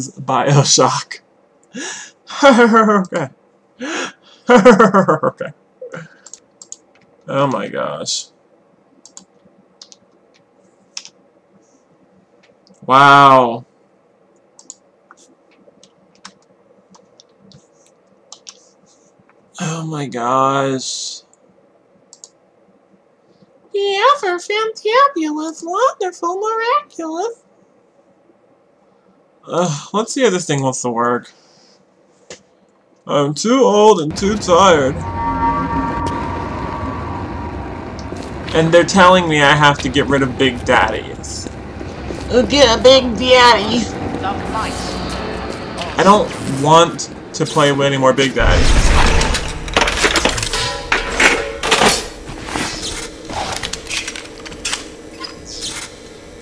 Bioshock. okay. okay. Oh my gosh. Wow. Oh my gosh. Yeah, for fantabulous, wonderful, miraculous. Uh, let's see how this thing wants to work. I'm too old and too tired. And they're telling me I have to get rid of Big Daddies. Get a big daddy. I don't want to play with any more Big Daddies.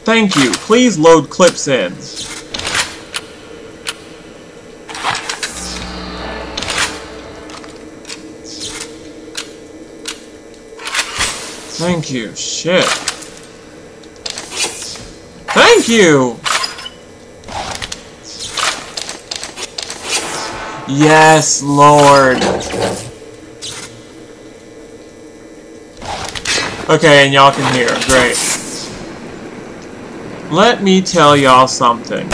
Thank you. Please load clips in. Thank you. Shit. Thank you! Yes, Lord. Okay, and y'all can hear. Great. Let me tell y'all something.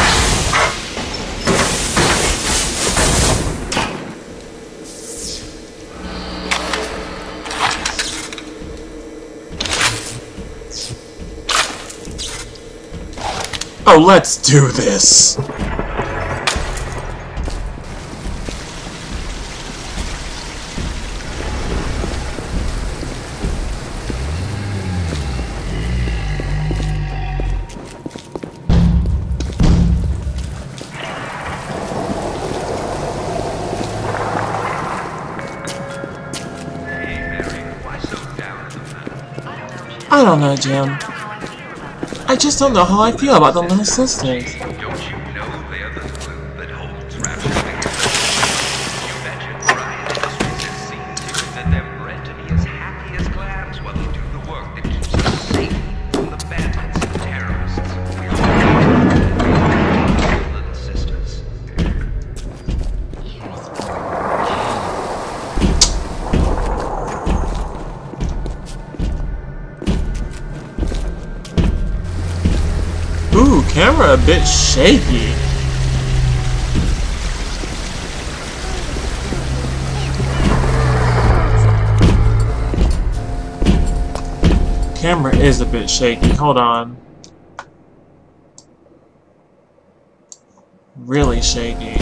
Oh, let's do this! I don't know, Jim. I just don't know how I feel about the Little Sisters. Bit shaky. Camera is a bit shaky. Hold on. Really shaky.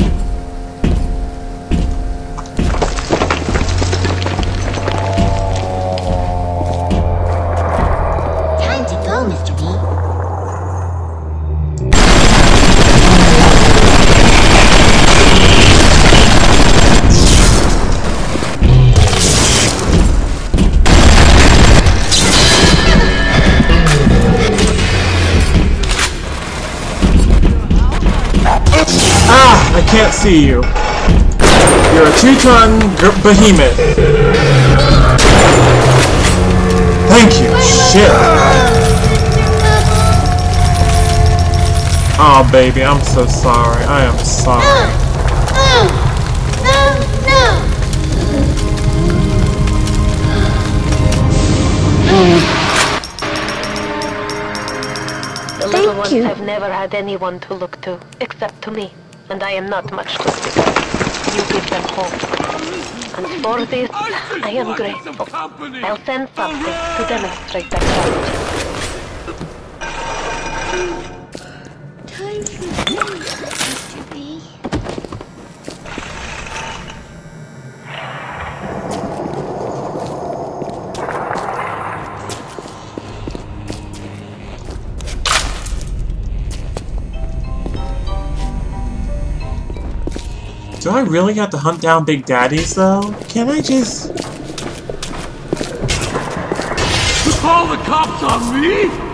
See you. You're a two-ton behemoth. Thank you. Shit. Oh, baby, I'm so sorry. I am sorry. The little Thank ones you. have never had anyone to look to, except to me, and I am not much to speak. You give them hope. And for this, I am grateful. I'll send something to demonstrate that I really have to hunt down Big Daddies, though? Can I just... Call the cops on me?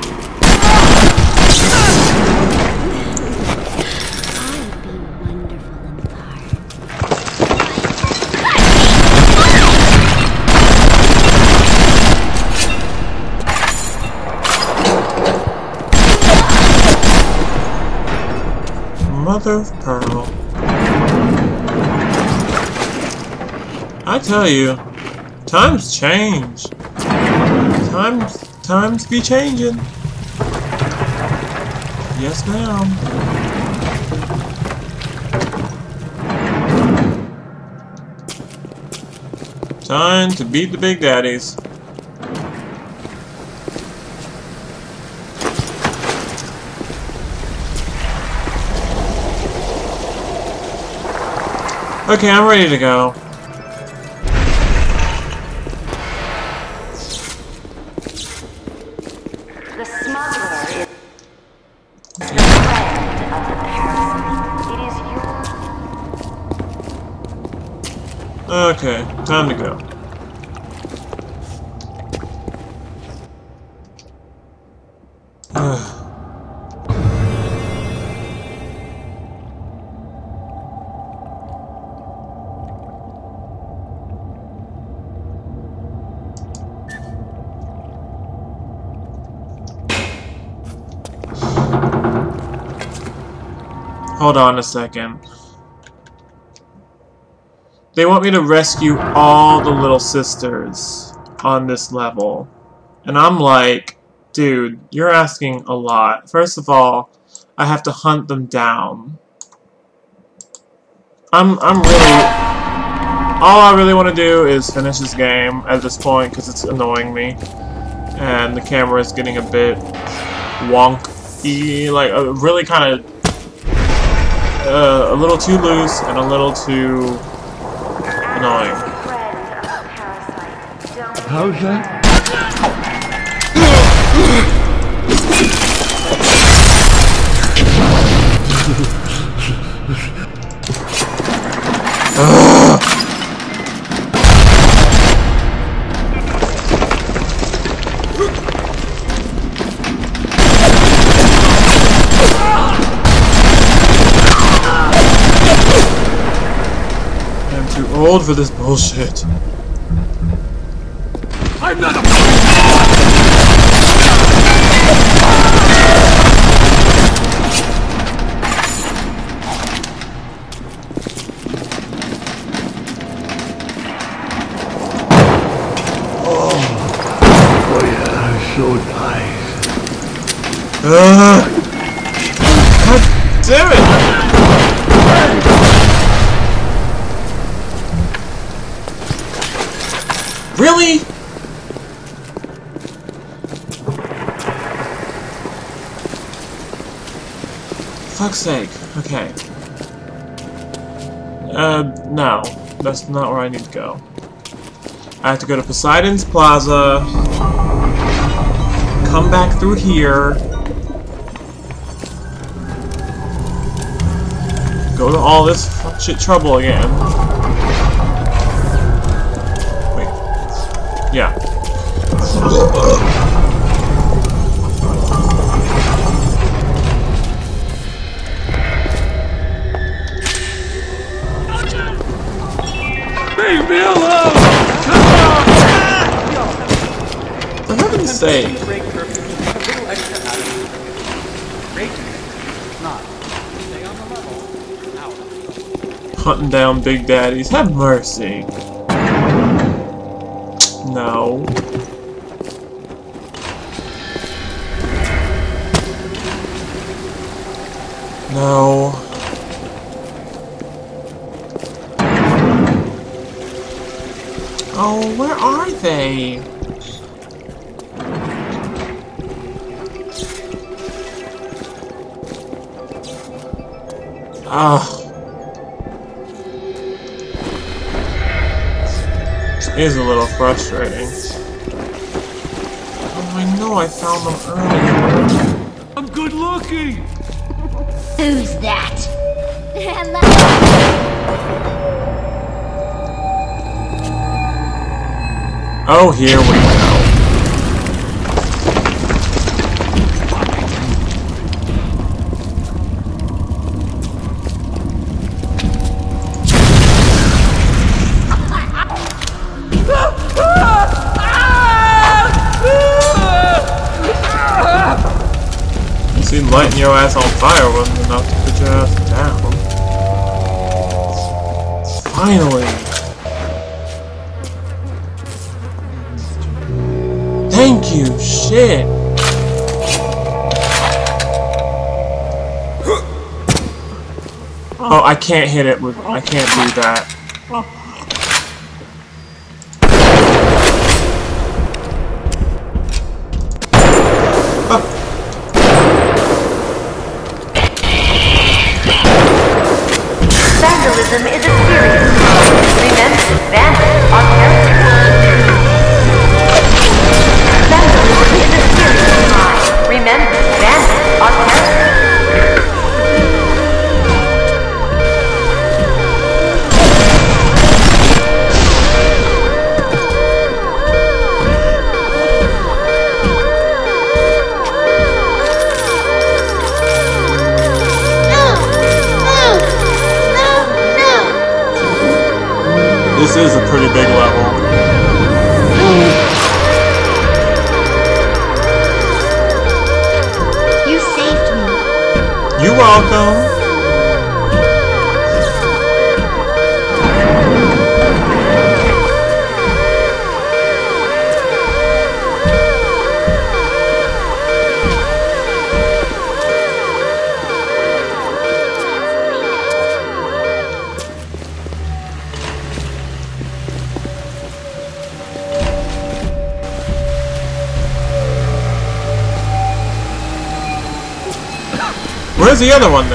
Tell you, times change. Times, times be changing. Yes, ma'am. Time to beat the big daddies. Okay, I'm ready to go. A second. They want me to rescue all the little sisters on this level. And I'm like, dude, you're asking a lot. First of all, I have to hunt them down. I'm I'm really all I really want to do is finish this game at this point because it's annoying me. And the camera is getting a bit wonky, like uh, really kind of uh, a little too loose and a little too annoying. friend of the parasite. Don't How's that? I'm old for this bullshit. I'm not a Oh oh yeah, so nice. Ugh. God damn it! Really? Fuck's sake. Okay. Uh, no. That's not where I need to go. I have to go to Poseidon's Plaza. Come back through here. Go to all this shit trouble again. Wait. Yeah. Down big daddies. Have mercy. Oh, here we go. can't hit it with, I can't do that. the other one?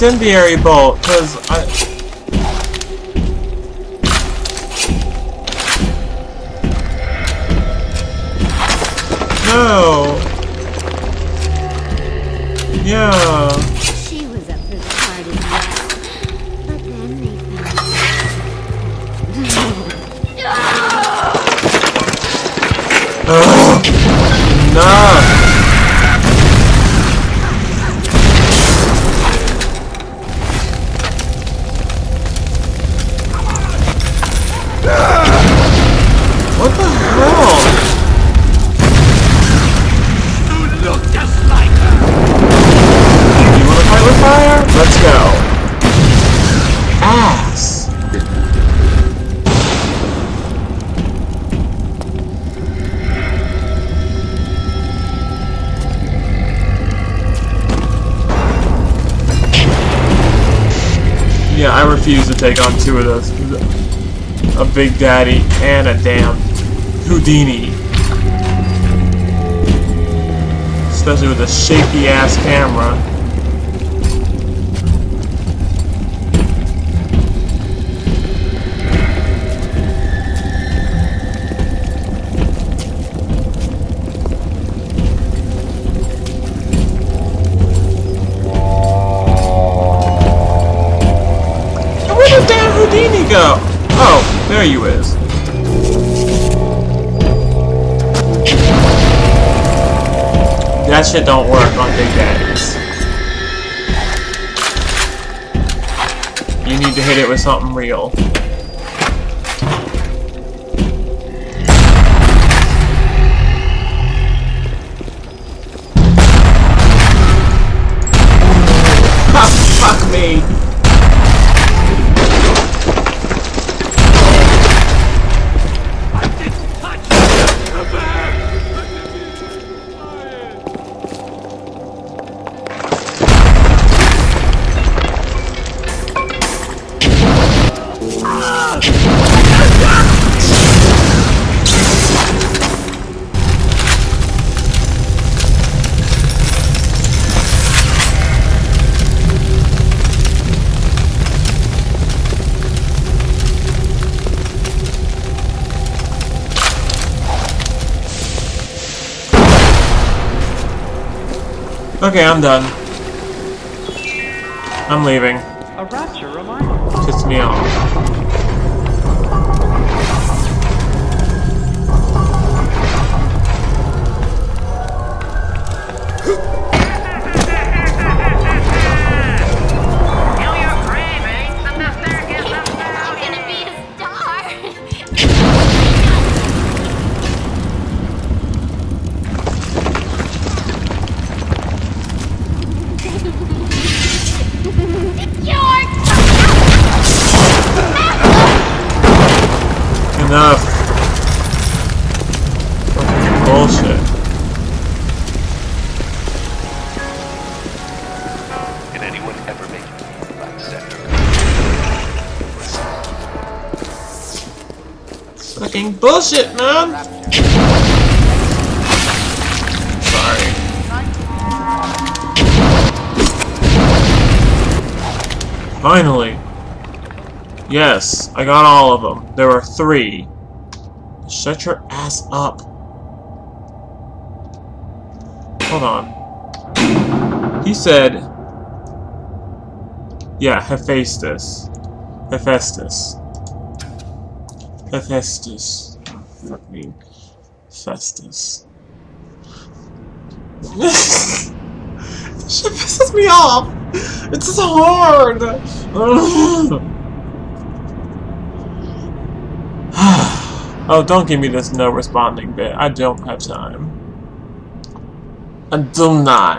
incendiary bolt, because I... Big Daddy and a damn Houdini. Especially with a shaky ass camera. Shit don't work on Big Daddies. You need to hit it with something real. Okay, I'm done. I'm leaving. Bullshit, man! Sorry. Finally. Yes, I got all of them. There were three. Shut your ass up. Hold on. He said... Yeah, Hephaestus. Hephaestus. Hephaestus. Festus. this shit pisses me off. It's so hard. oh, don't give me this no responding bit. I don't have time. I do not.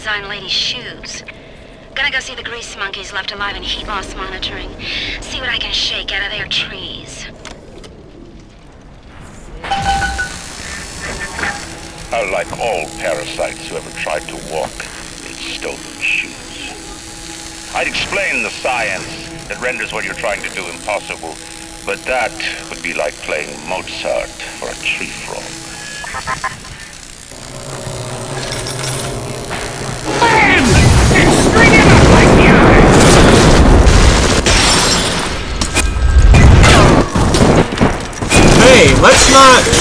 Designed ladies' shoes. Gonna go see the grease monkeys left alive in heat loss monitoring. See what I can shake out of their trees. Unlike all parasites who ever tried to walk in stolen shoes. I'd explain the science that renders what you're trying to do impossible, but that would be like playing Mozart for a tree frog. Hey,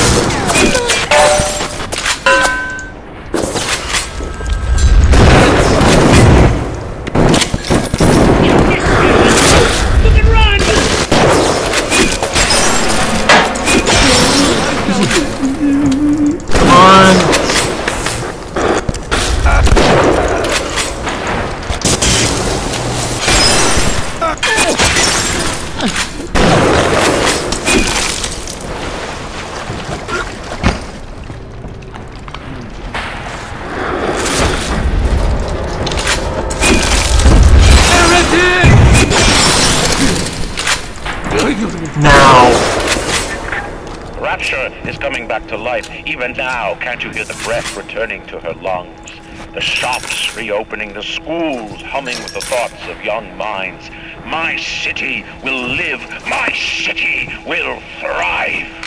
breath returning to her lungs? The shops reopening, the schools humming with the thoughts of young minds. My city will live. My city will thrive.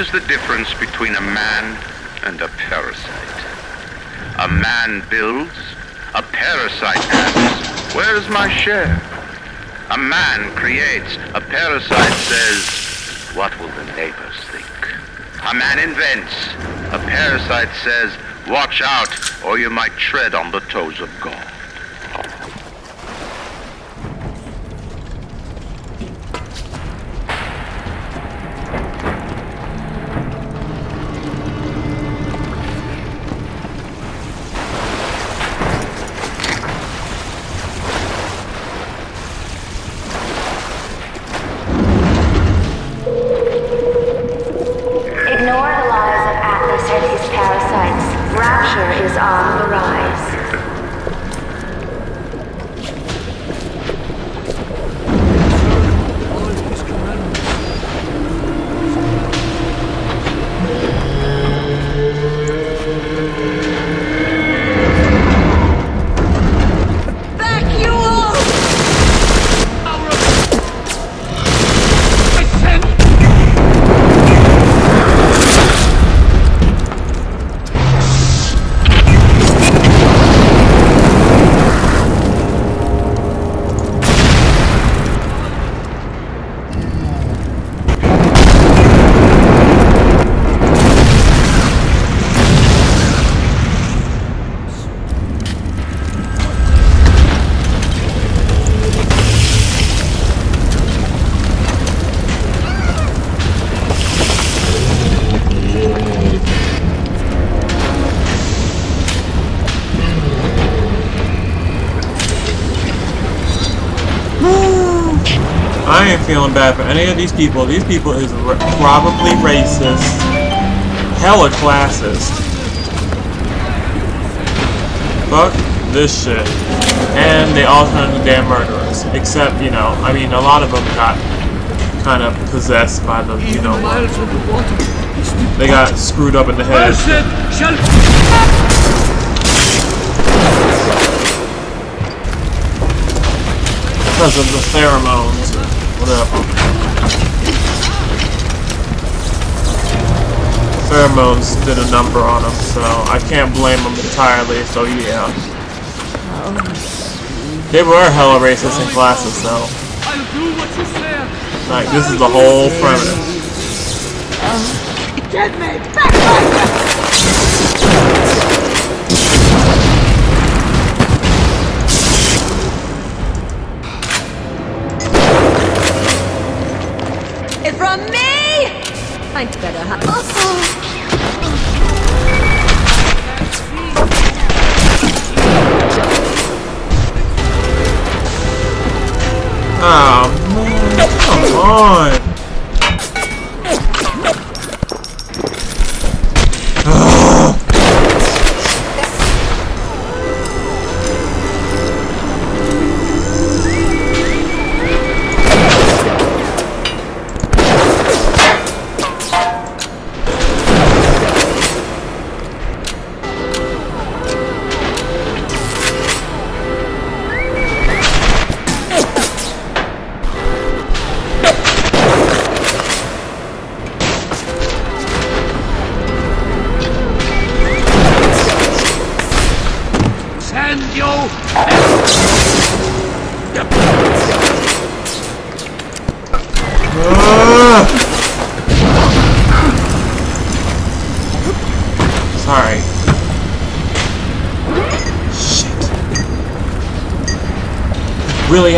What is the difference between a man and a parasite? A man builds, a parasite asks, where's my share? A man creates, a parasite says, what will the neighbors think? A man invents, a parasite says, watch out or you might tread on the toes of feeling bad for any of these people. These people is r probably racist. Hella classist. Fuck this shit. And they all turn into damn murderers. Except, you know, I mean, a lot of them got kind of possessed by the, you know, they got screwed up in the head. Because of the pheromones whatever. Pheromones did a number on them, so I can't blame them entirely, so yeah. They were hella racist in classes, what say. Like, this is the whole premise.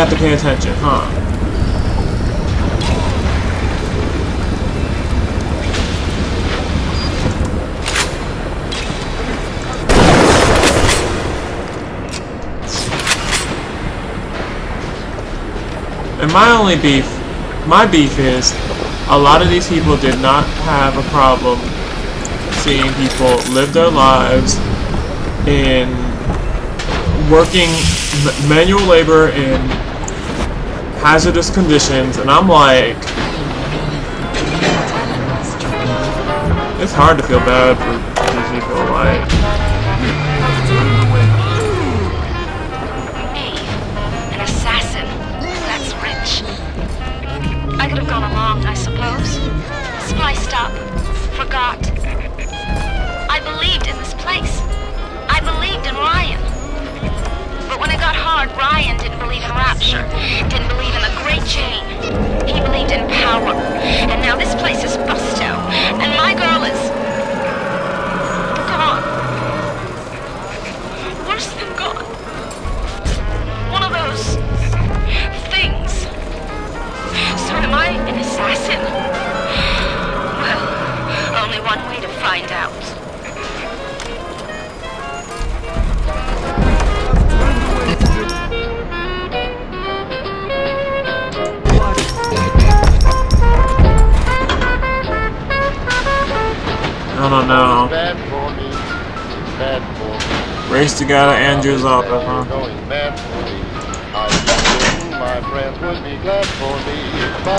Have to pay attention, huh? And my only beef, my beef is, a lot of these people did not have a problem seeing people live their lives in working manual labor in hazardous conditions, and I'm like, it's hard to feel bad for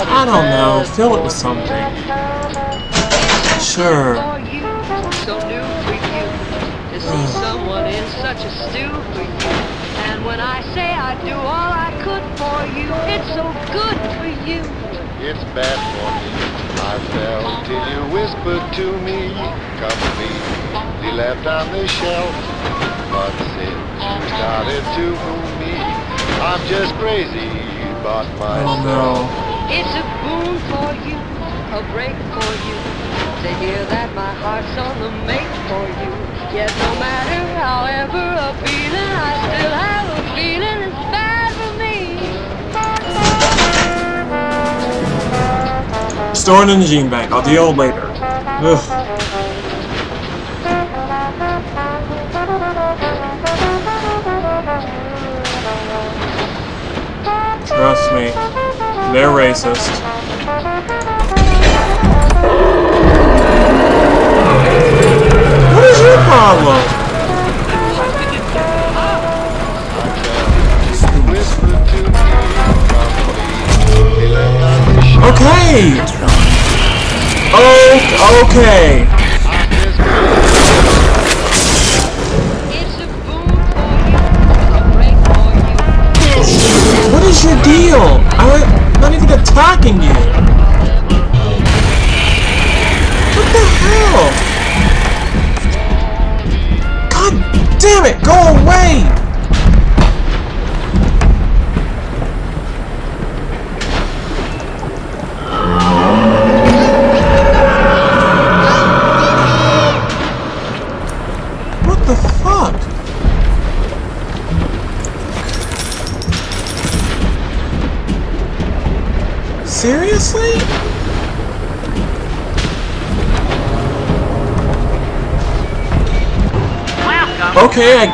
I don't know. bad Fill it for with something. Sure. so new for you to see someone in such a stew for you. And when I say I do all I could for you, it's so good for you. It's bad for me. I fell till you whispered to me, come with me. He left on the shelf, but since you started to move me, I'm just crazy about myself. Oh no. It's a boon for you, a break for you. To hear that my heart's on the make for you. Yet no matter however I'm feeling, I still have a feeling it's bad for me. Store in the gene bank. I'll deal later. Ugh. Trust me. they're racist. What is your problem? Okay. Oh, okay. Deal? I'm not even attacking you. What the hell? God damn it, go away!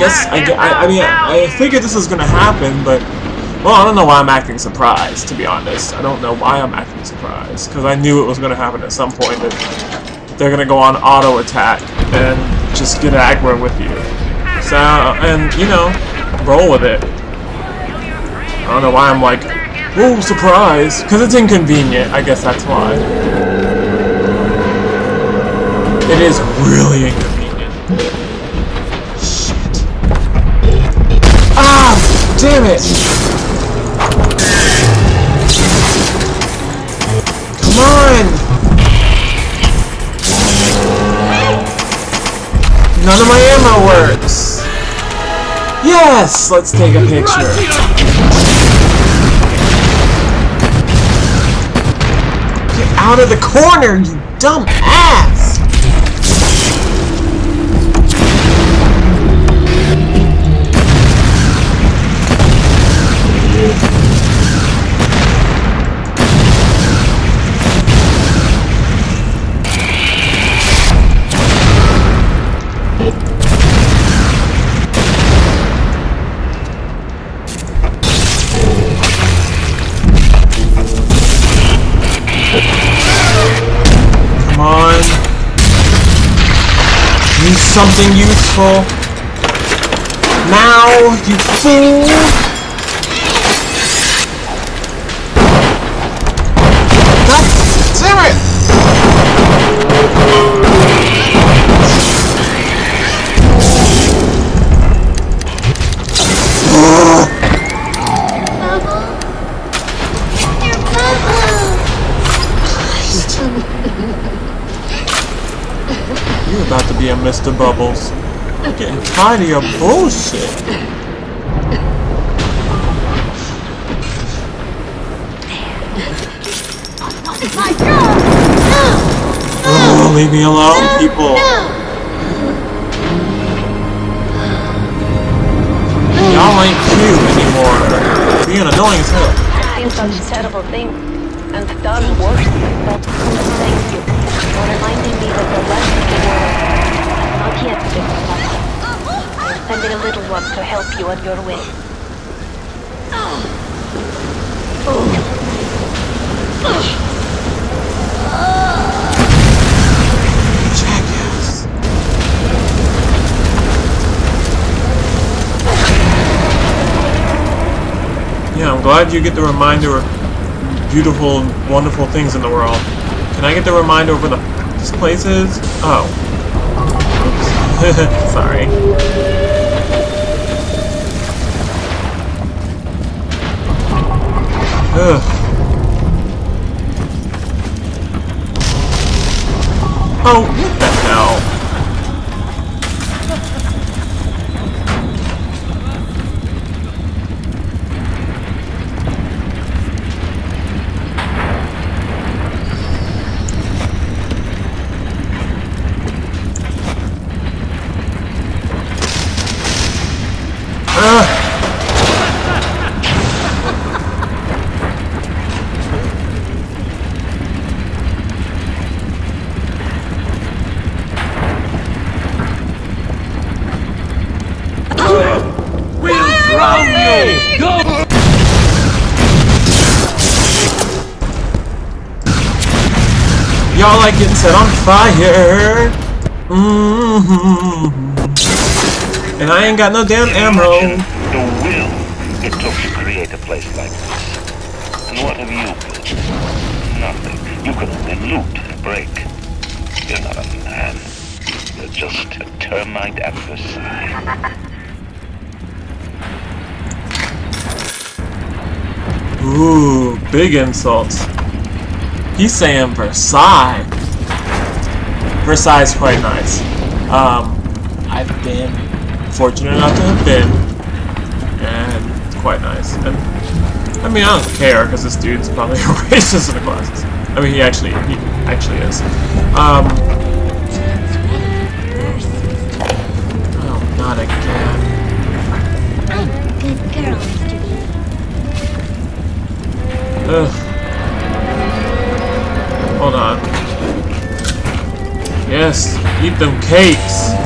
Guess I, I, I mean I, I figured this was gonna happen, but well, I don't know why I'm acting surprised. To be honest, I don't know why I'm acting surprised because I knew it was gonna happen at some point that they're gonna go on auto attack and just get aggro with you. So and you know, roll with it. I don't know why I'm like, whoa, surprise, because it's inconvenient. I guess that's why. It is really inconvenient. Damn it! Come on! None of my ammo works! Yes! Let's take a picture. Get out of the corner, you dumb ass! Something useful. Now, you fool! Bubbles. I'm getting tired of your bullshit. Oh, leave me alone, people. Y'all ain't cute anymore. Being annoying as hell. I've seen terrible things, and done worse, but thank you for reminding me that the of the world lost. I'm sending a little one to help you on your way. Jackass. Yeah, I'm glad you get the reminder of beautiful, wonderful things in the world. Can I get the reminder of where the this place is? Oh. Sorry. Ugh. Oh, what the hell? Ugh. We'll drown you! Go! Y'all like getting set on fire. Mm-hmm. And I ain't got no damn ammo. The will it took to create a place like this. And what have you built? Nothing. You can only loot and break. You're not a man. You're just a termite at Versailles. Ooh, big insults. He's saying Versailles. Versailles is quite nice. Um, I've been fortunate enough to have been, and it's quite nice. And I mean, I don't care because this dude's probably a racist in the classes. I mean, he actually, he actually is. Um, them cakes.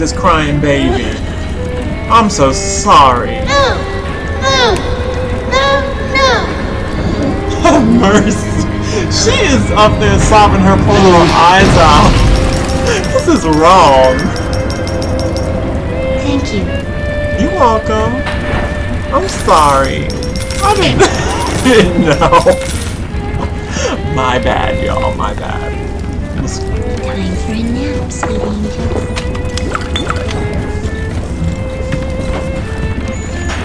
This crying baby. I'm so sorry. No! No! No! No! Have mercy. She is up there sobbing her poor little eyes out. This is wrong. Thank you. You're welcome. I'm sorry. I didn't, didn't know. My bad, y'all. My bad.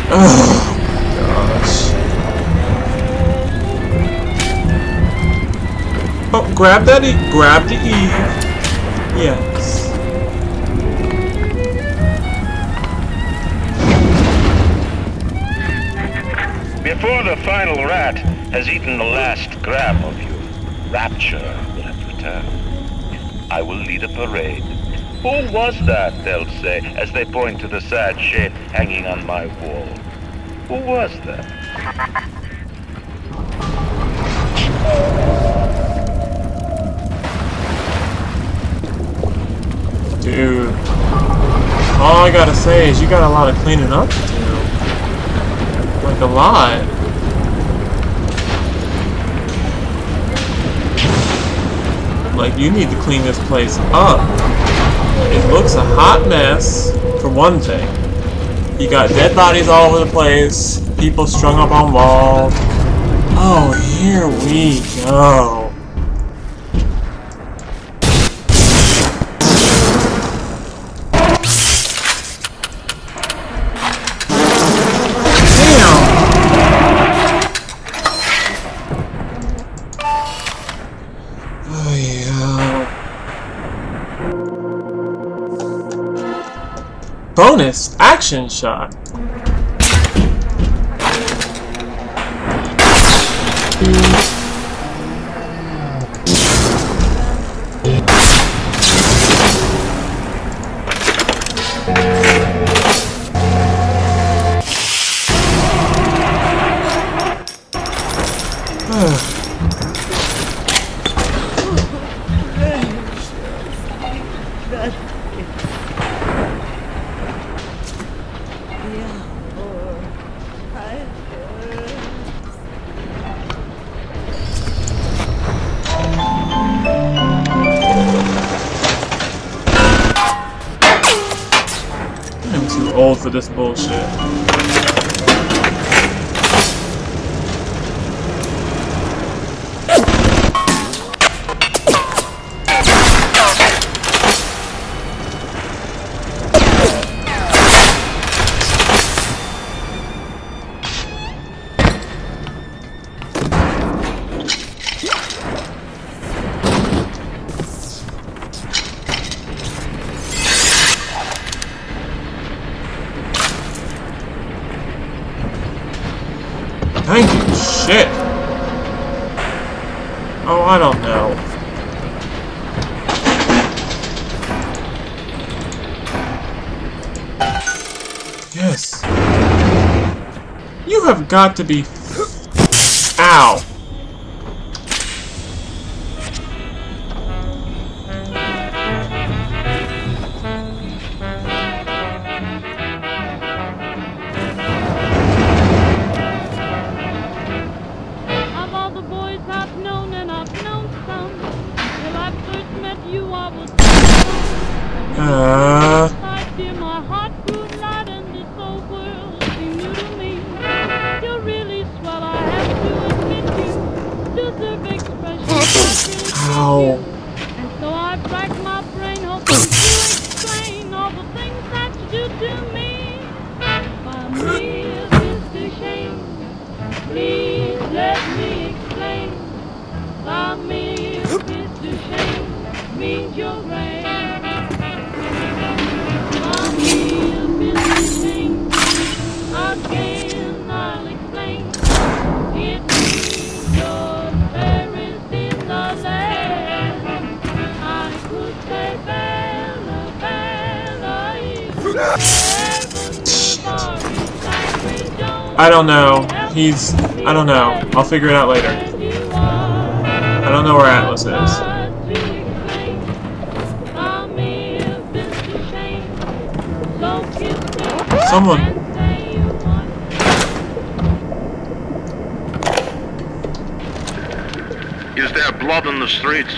Oh, gosh. Oh, grab that E. Grab the E. Yes. Before the final rat has eaten the last gram of you, Rapture will have returned. I will lead a parade Who was that, they'll say, as they point to the sad shape on my wall? Who was that? Dude. All I gotta say is you got a lot of cleaning up to do. Like a lot. Like you need to clean this place up. It looks a hot mess, for one thing. You got dead bodies all over the place, people strung up on walls. Oh, here we go. Shot. I'm got to be... Ow. I don't know. He's... I don't know. I'll figure it out later. I don't know where Atlas is. Someone... Is there blood in the streets?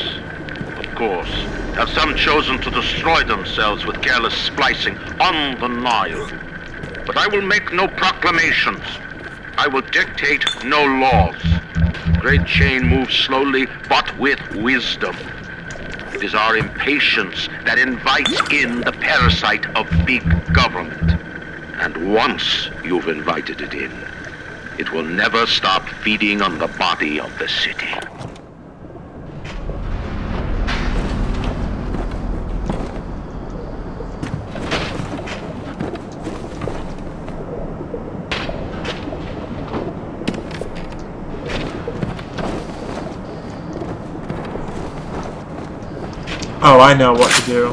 Of course. Have some chosen to destroy themselves with careless splicing on the Nile. But I will make no proclamations. I will dictate no laws. Great chain moves slowly, but with wisdom. It is our impatience that invites in the parasite of big government. And once you've invited it in, it will never stop feeding on the body of the city. know what to do.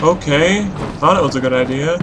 Okay, thought it was a good idea.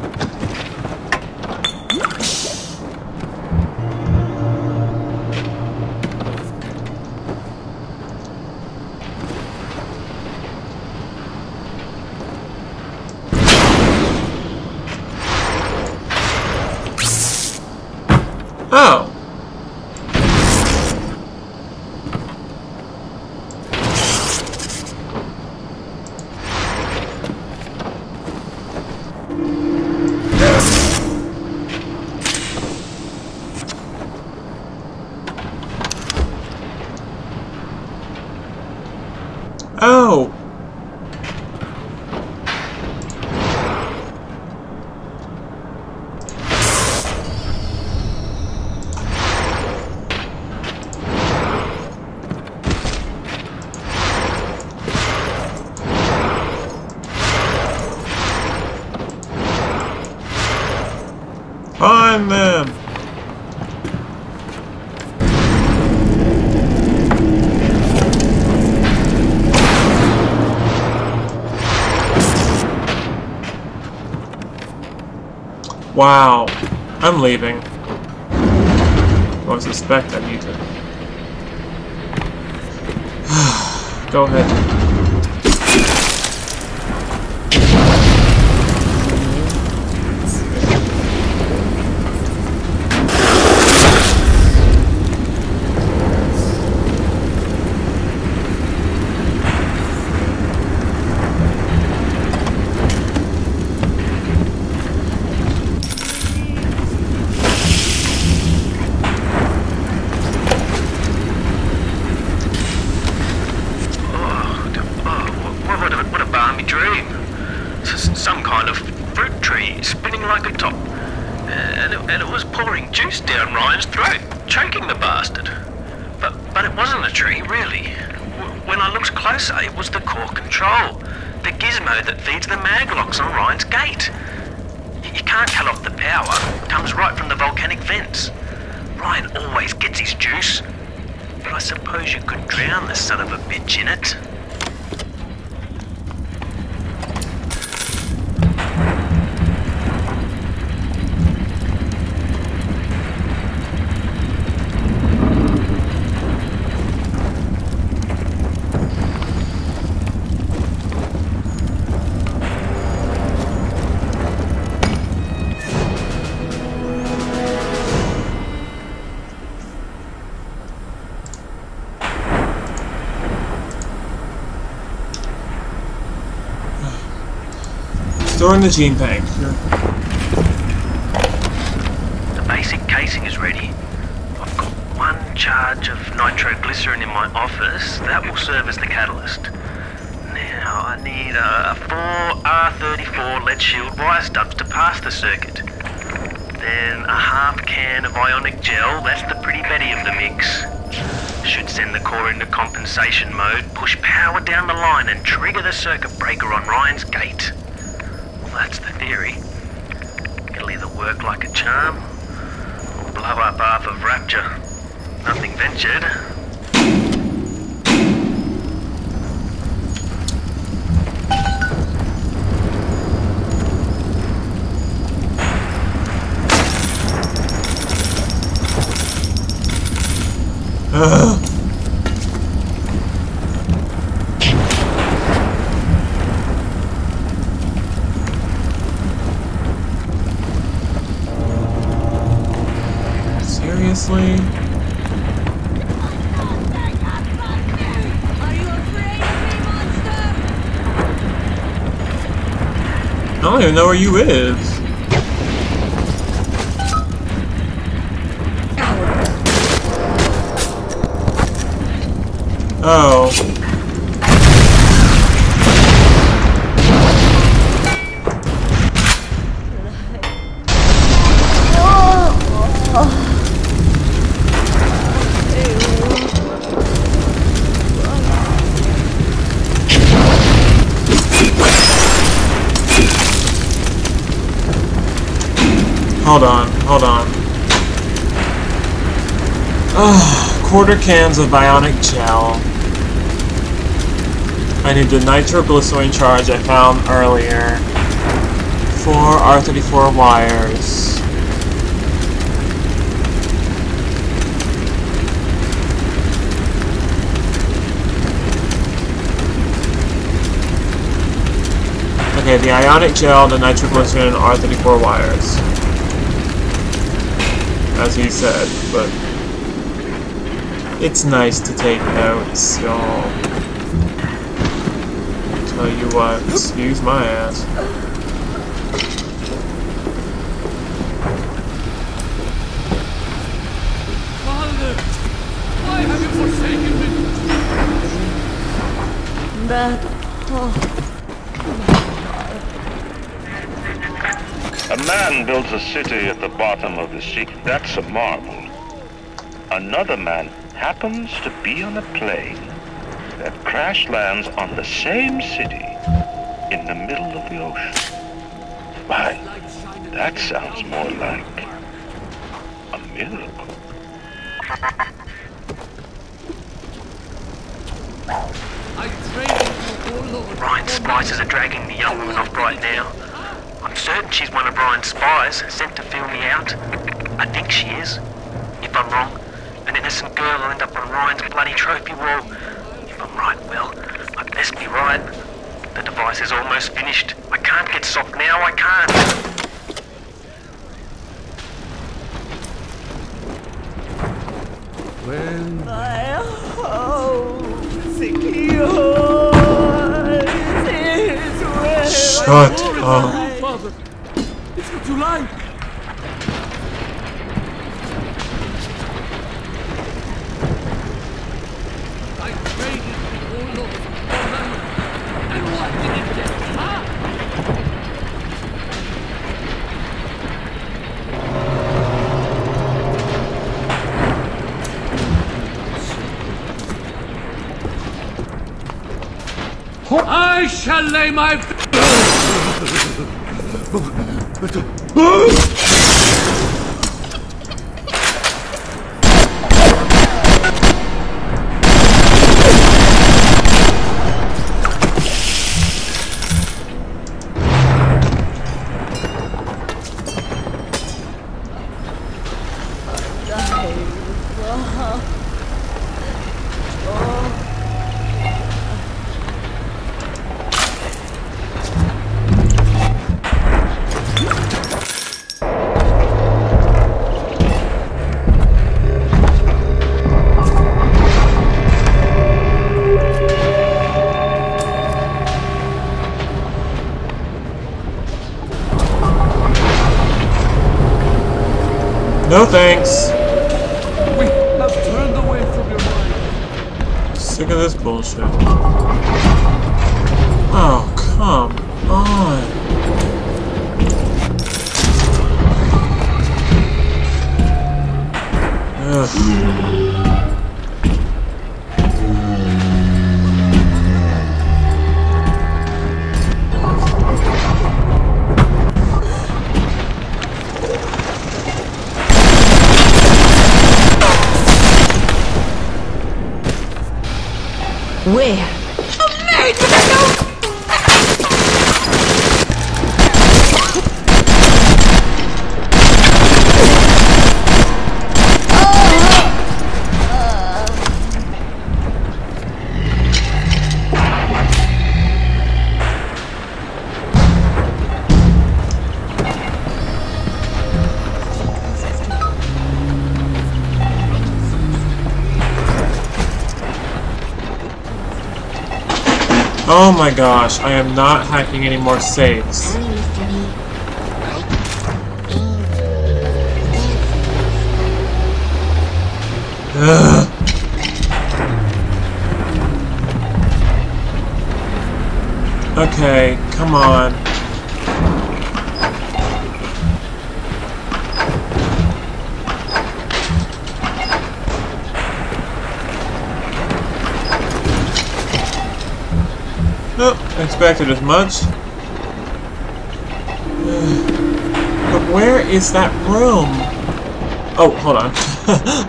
Wow. I'm leaving. Well, I suspect I need to. Go ahead. the gene pack. I don't even know where you is. Oh. Hold on, hold on. Ugh, quarter cans of ionic gel. I need the nitroglycerin charge I found earlier. Four R34 wires. Okay, the ionic gel, the nitroglycerin, R34 wires. As he said, but it's nice to take notes, y'all. Tell you what, excuse my ass. Father, why have you forsaken me? Dad. Oh. A man builds a city at the bottom of the sea. That's a marvel. Another man happens to be on a plane that crash lands on the same city in the middle of the ocean. Why, that sounds more like a miracle. I traded you oh all over. Ryan's splicers are dragging the young woman off right now. I'm certain she's one of Ryan's spies sent to feel me out. I think she is. If I'm wrong, an innocent girl will end up on Ryan's bloody trophy wall. If I'm right, well, I best be right. The device is almost finished. I can't get soft now, I can't. When My home secure is where Shut up. Father, it's you like. I traded you all for money. And what did it get huh? I shall lay my. No Huh? Thanks. My gosh, I am not hacking any more safes. Ugh. Okay, come on. Expected as much. But where is that room? Oh, hold on.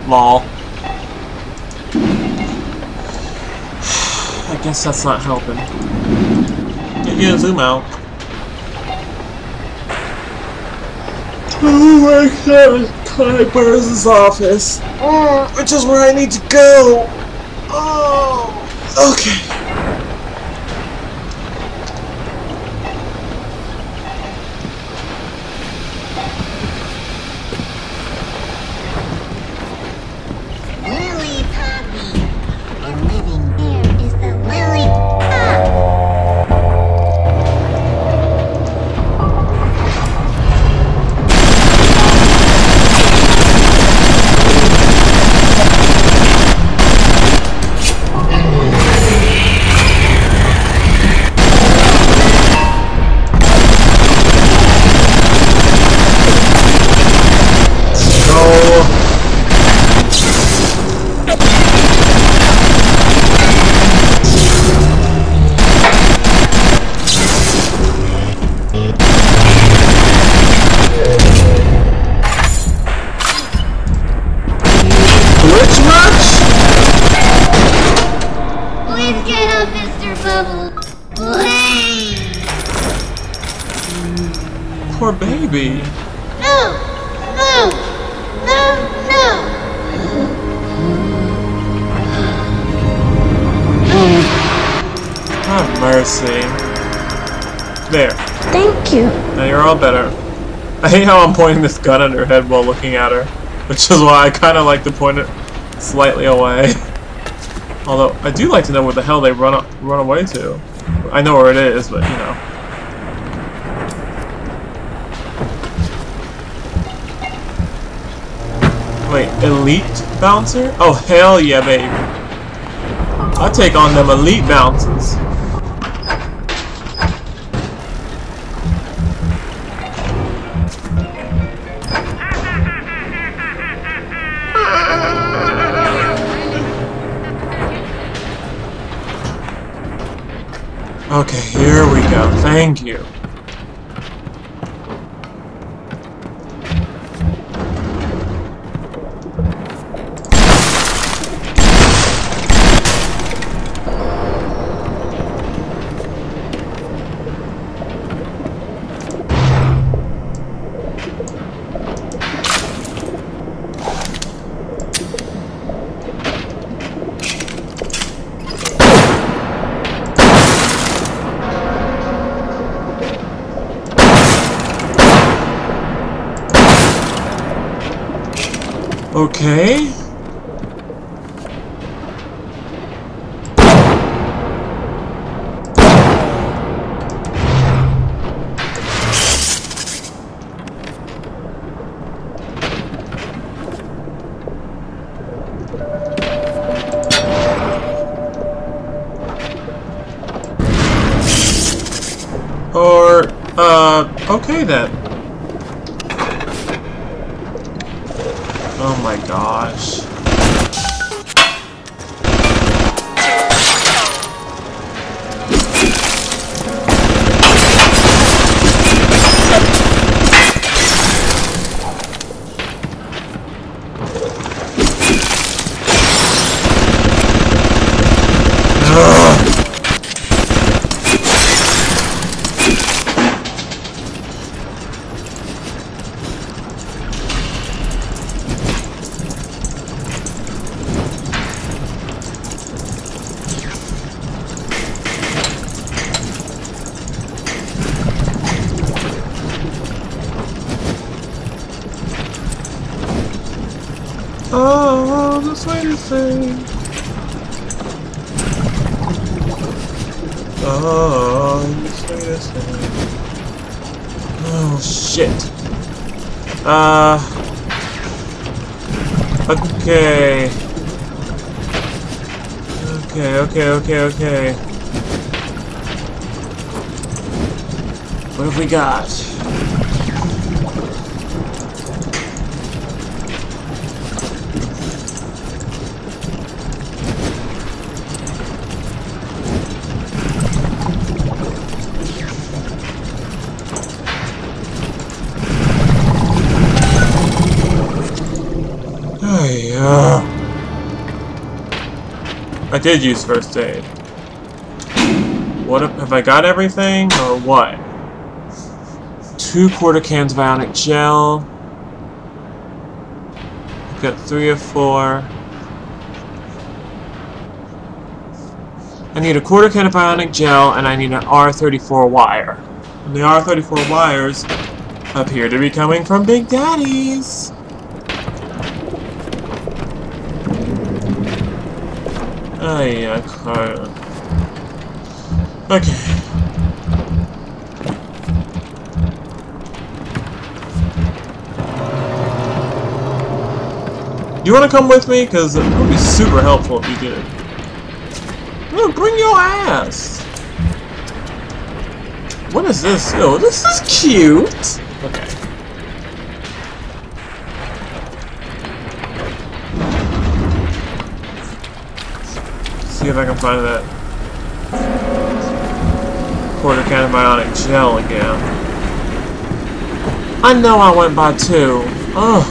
Lol. I guess that's not helping. Yeah, zoom out. Oh my god, Kyburz' office. Which is where I need to go. Poor baby. No. No. No. No. Have mercy. There. Thank you. Now you're all better. I hate how I'm pointing this gun at her head while looking at her, which is why I kind of like to point it slightly away. Although I do like to know where the hell they run run away to. I know where it is, but you know. Wait, elite bouncer? Oh hell yeah, baby! I take on them elite bouncers. Okay, here we go. Thank you. What if, have I got everything or what? Two quarter cans of ionic gel. I've got three of four. I need a quarter can of ionic gel and I need an R34 wire. And the R34 wires appear to be coming from Big Daddy's. Oh car. Okay. You want to come with me? Because it would be super helpful if you did. No, bring your ass. What is this? Oh, this is cute. If I can find that quarter bionic gel again. I know I went by two. Ugh.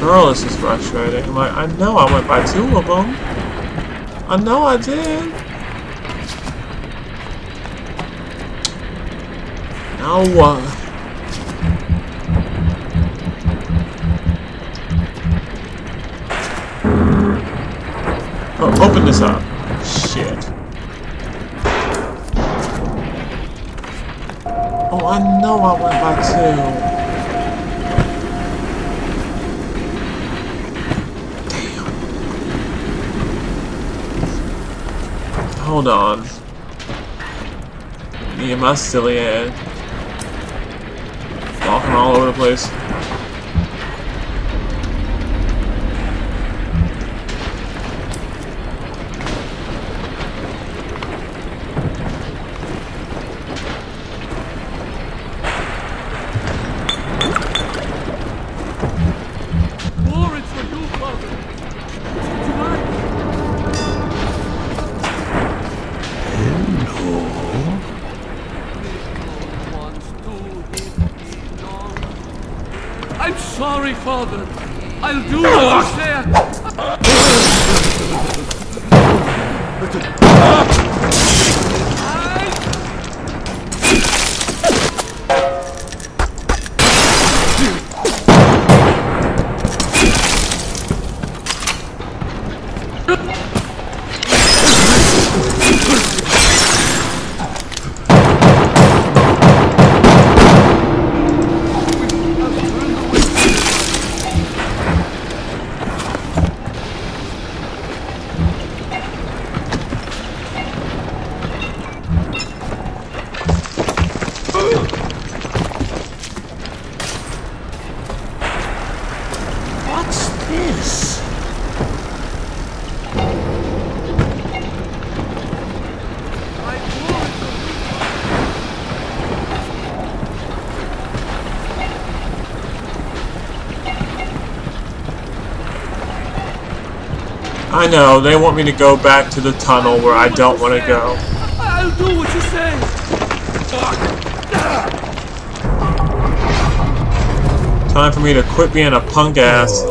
Girl, this is frustrating. I'm like, I know I went by two of them. I know I did. Now my silly head. Walking all over the place. I know, they want me to go back to the tunnel where I don't want to go. I'll do what you say. Time for me to quit being a punk ass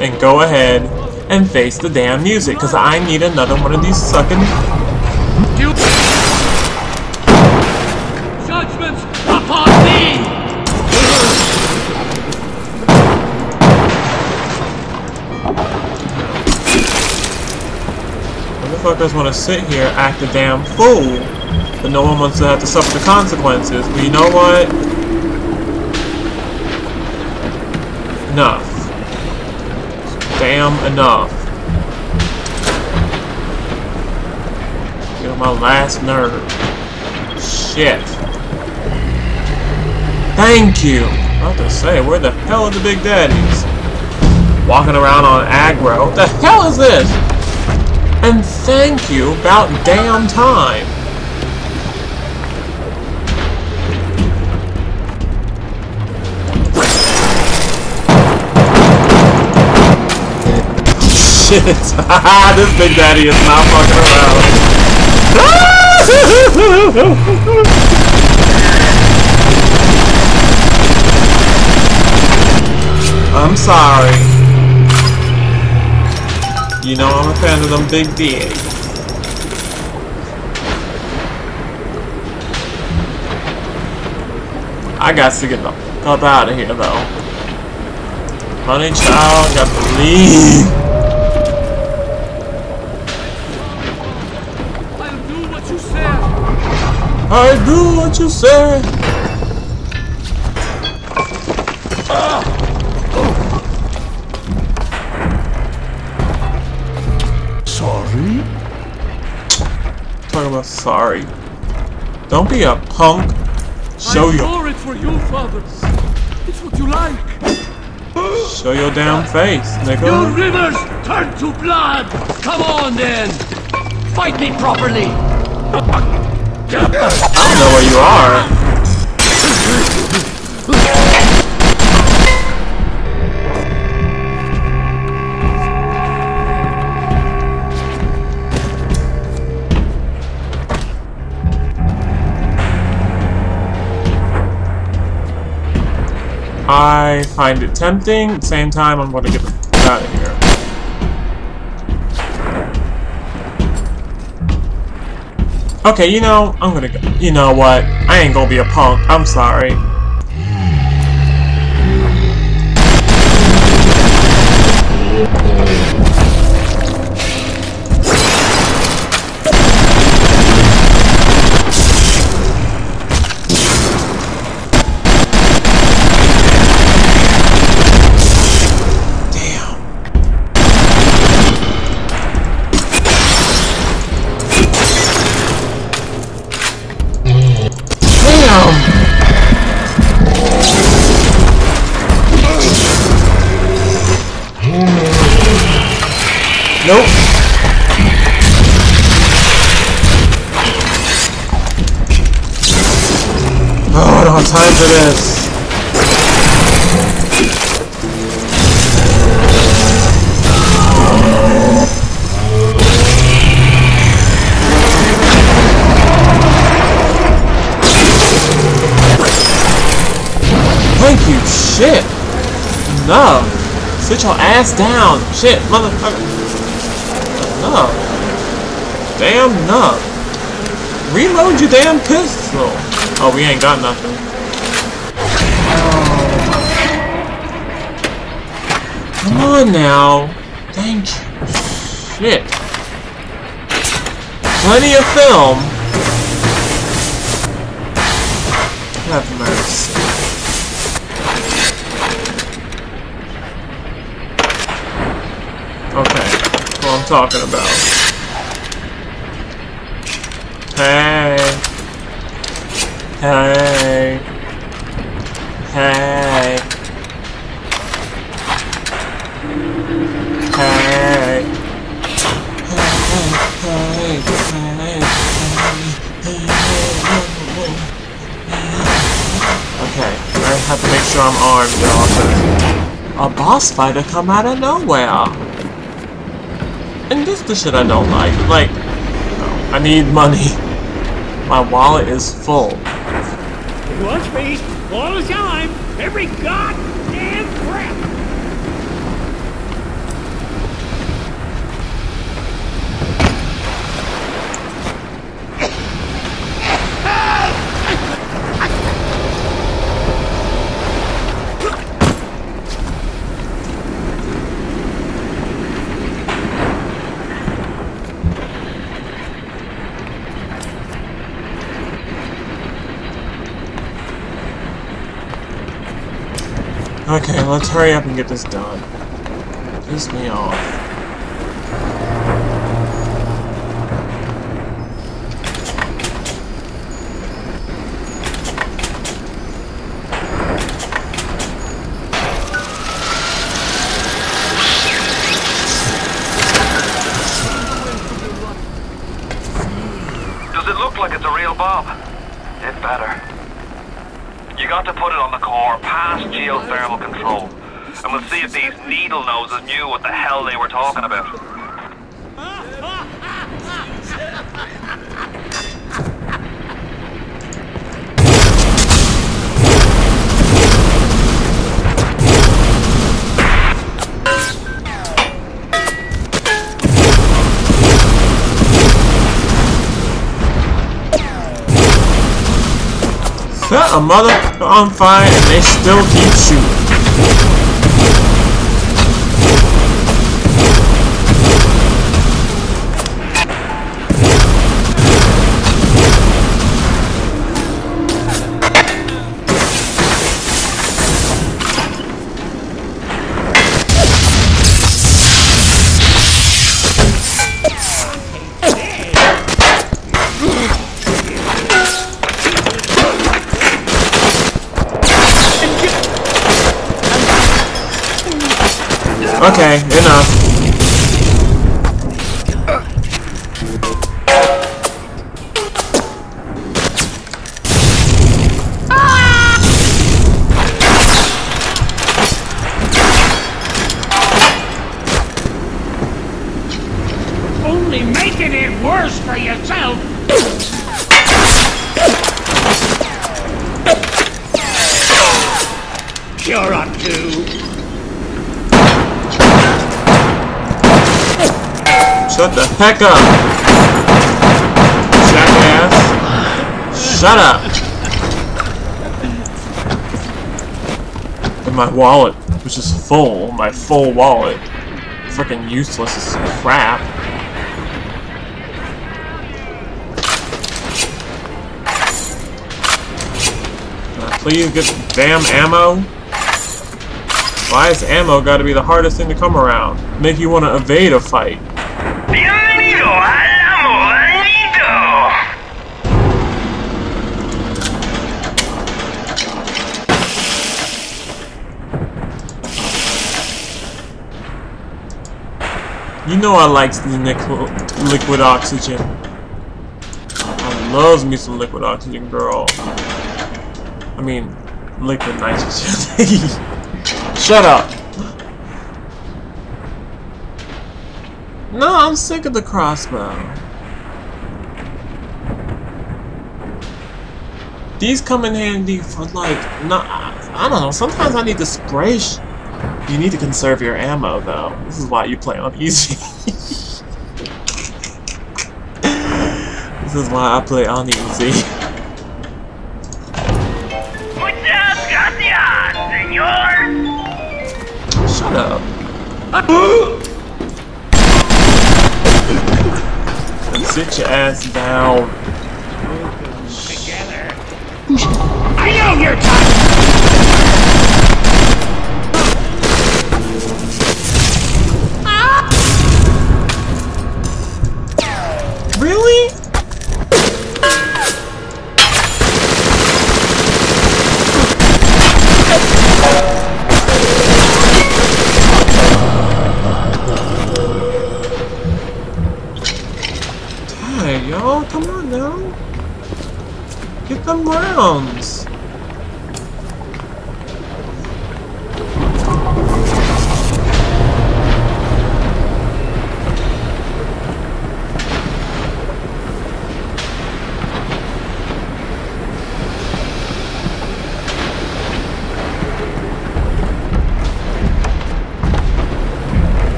and go ahead and face the damn music, because I need another one of these sucking... Motherfuckers want to sit here, act a damn fool, but no one wants to have to suffer the consequences. But you know what? Enough. Damn enough. Get on my last nerve. Shit. Thank you. I was to say, where the hell are the big daddies? Walking around on aggro. What the hell is this? And thank you about damn time. Shit. this big daddy is not fucking around. I'm sorry know I'm a fan of them big D. I I got to get the fuck out of here, though. Honey child, got to leave. I'll do what you said. I do what you said. Don't be a punk. Show your sorry for you, father. It's what you like. show your damn face, nigga. Your rivers turn to blood. Come on, then. Fight me properly. I don't know where you are. I find it tempting. At the same time, I'm going to get the out of here. Okay, you know, I'm gonna go. You know what? I ain't gonna be a punk. I'm sorry. Sit your ass down. Shit, motherfucker. No. Damn no. Reload your damn pistol. Oh, we ain't got nothing. Come on now. Thank you. Shit. Plenty of film. Talking about. Hey. Hey. Hey. Hey. Hey. Okay, I have to make sure I'm armed, y'all. A boss fighter come out of nowhere. This the shit I don't like. Like, no, I need money. My wallet is full. One speed, all the time, every goddamn crap. Okay, let's hurry up and get this done. Piss me off. A mother on fire and they still keep shooting. Okay, enough. Heck up! Jackass! Shut up! And my wallet, which is full, my full wallet. Freaking useless as crap. Please get damn ammo? Why has ammo gotta be the hardest thing to come around? Make you want to evade a fight. You know I likes the liquid, liquid oxygen. I loves me some liquid oxygen, girl. I mean, liquid nitrogen. Shut up. No, I'm sick of the crossbow. These come in handy for like, no, I, don't know. Sometimes I need to spray. You need to conserve your ammo, though. This is why you play on easy. this is why I play on easy. Muchas gracias, señor. Shut up. Ah.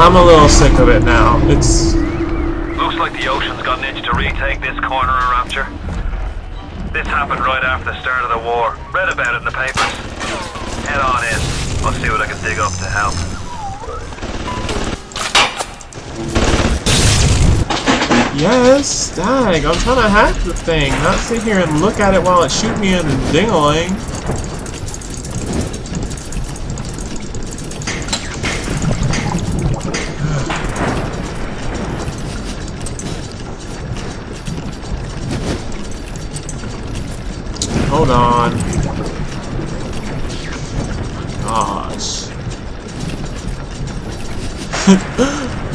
I'm a little sick of it now. It's Looks like the ocean's got an itch to retake this corner of Rapture. This happened right after the start of the war. Read about it in the papers. Head on in. I'll see what I can dig up to help. yes, dang. I'm trying to hack the thing, not sit here and look at it while it shoots me in the dingaling. Hold on. Gosh.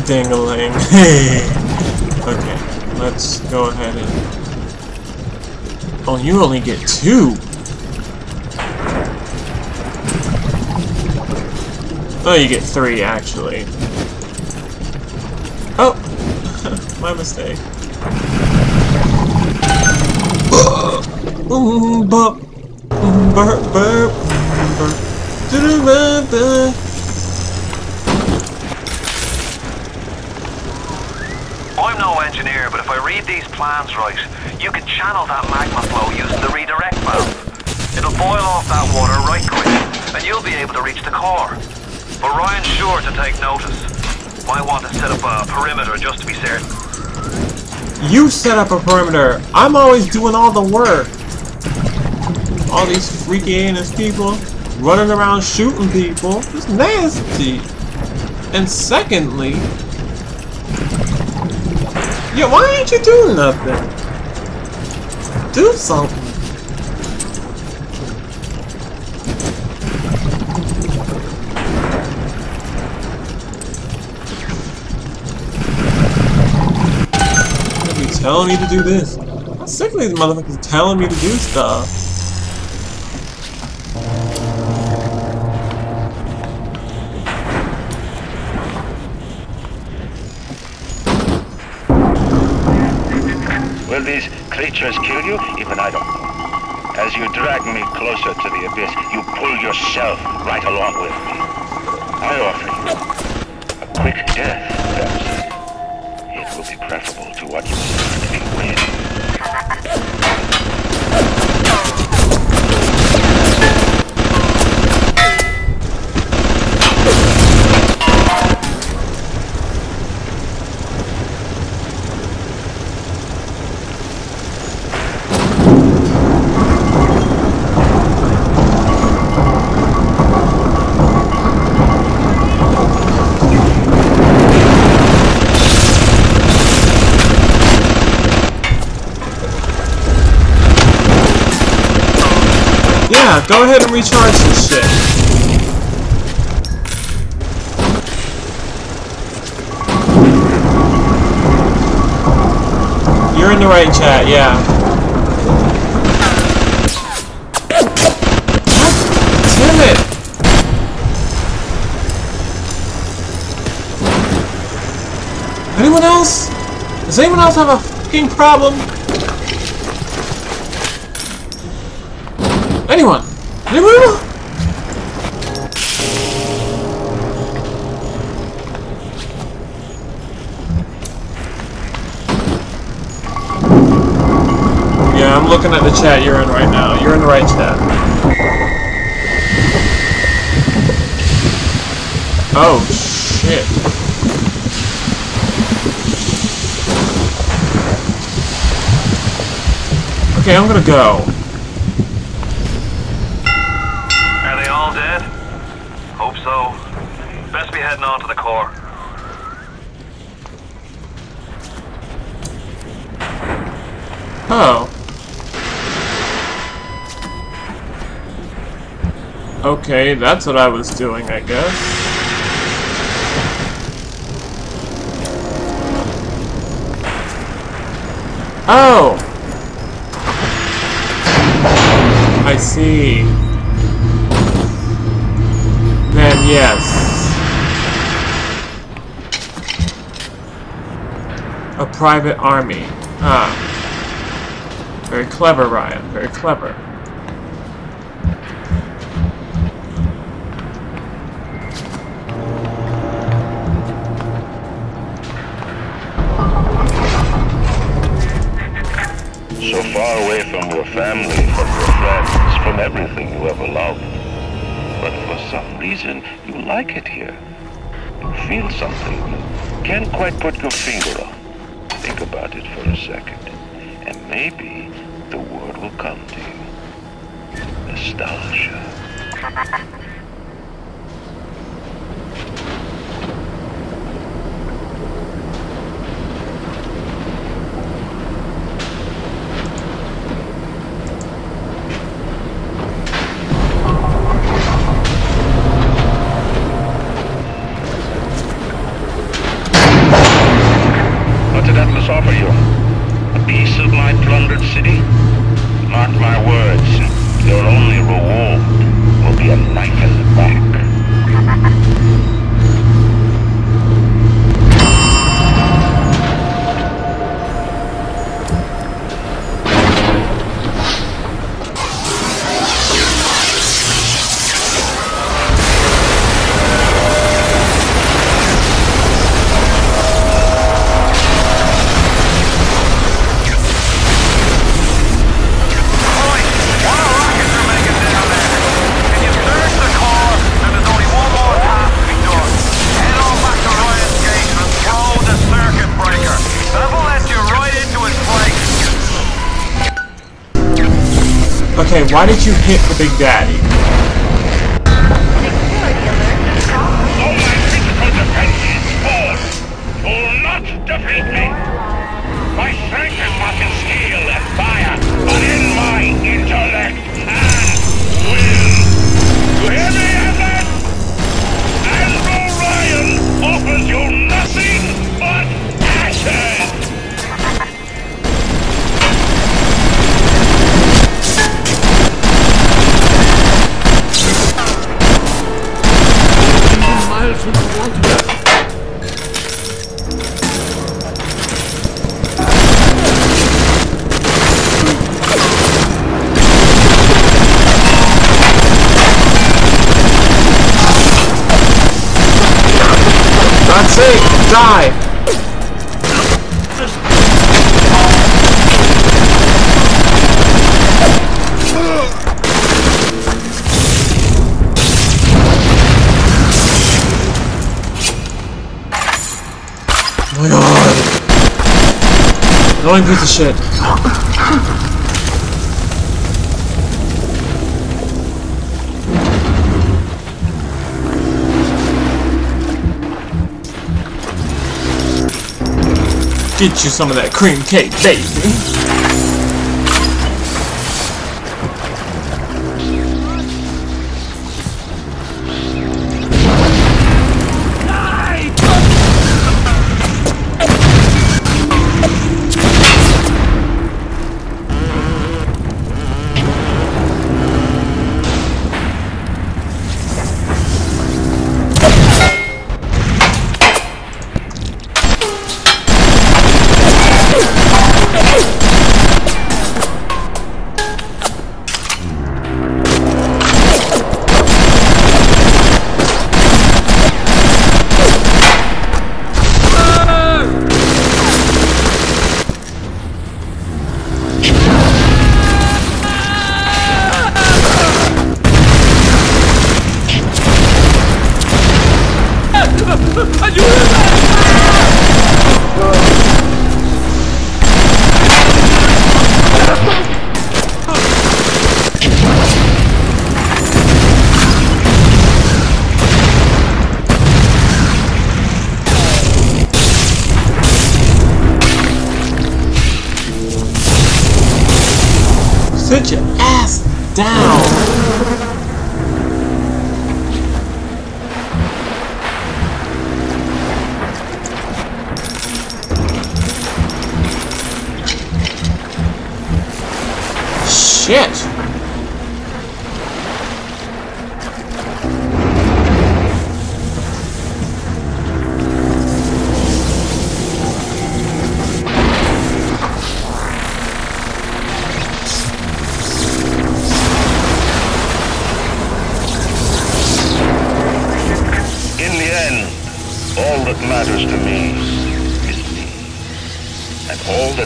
Dingling. okay, let's go ahead and... Oh, you only get two! Oh, you get three, actually. Oh! My mistake. Boom, bop, burp, burp, burp, doo-doo-ba-ba. I'm I'm no engineer, but if I read these plans right, you can channel that magma flow using the redirect valve. It'll boil off that water right quick, and you'll be able to reach the core. But Ryan's sure to take notice. Might want to set up a perimeter just to be certain. You set up a perimeter. I'm always doing all the work. All these freaky anus people running around shooting people. It's nasty. And secondly, yeah, why ain't you doing nothing? Do something. Be telling me to do this. I'm sick of these motherfuckers telling me to do stuff. These creatures kill you? Even I don't know. As you drag me closer to the abyss, you pull yourself right along with me. I offer you a quick death, go ahead and recharge this shit. You're in the right chat, yeah. It! Anyone else? Does anyone else have a fucking problem? Anyone? Yeah, I'm looking at the chat you're in right now. You're in the right chat. Oh, shit. Okay, I'm gonna go. Okay, that's what I was doing, I guess. Oh! I see. Then yes. A private army. Ah. Very clever, Ryan. Very clever. Why did you hit the Big Daddy? Annoying piece of shit. Get you some of that cream cake, baby.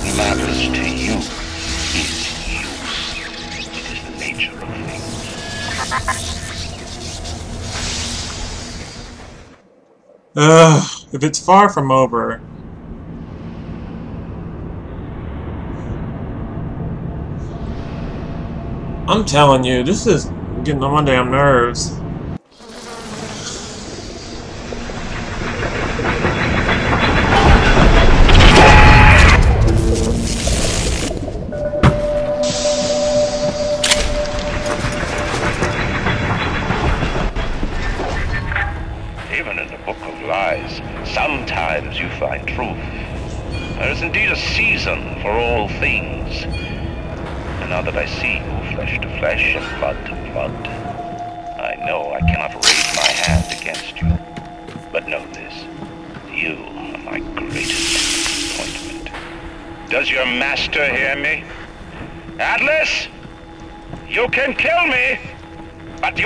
That matters to you is you. It is the nature of things. Ugh, if it's far from over. I'm telling you, this is getting on my damn nerves.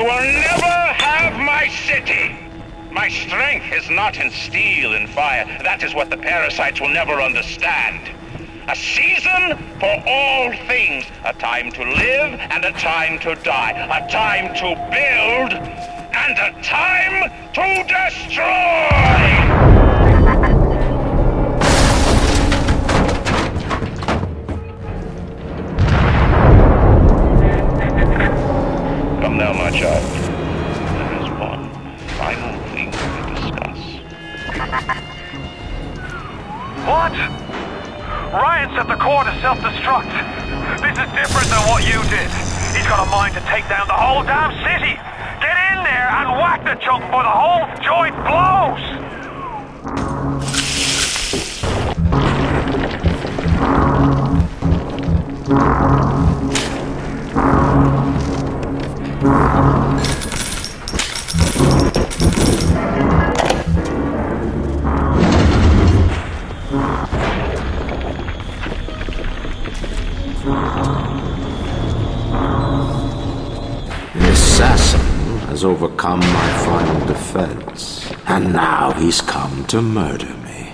Will never have my city. My strength is not in steel and fire. That is what the parasites will never understand. A season for all things. A time to live and a time to die. A time to build and a time to destroy! Whack the whole joint blows! The assassin has overcome and now he's come to murder me.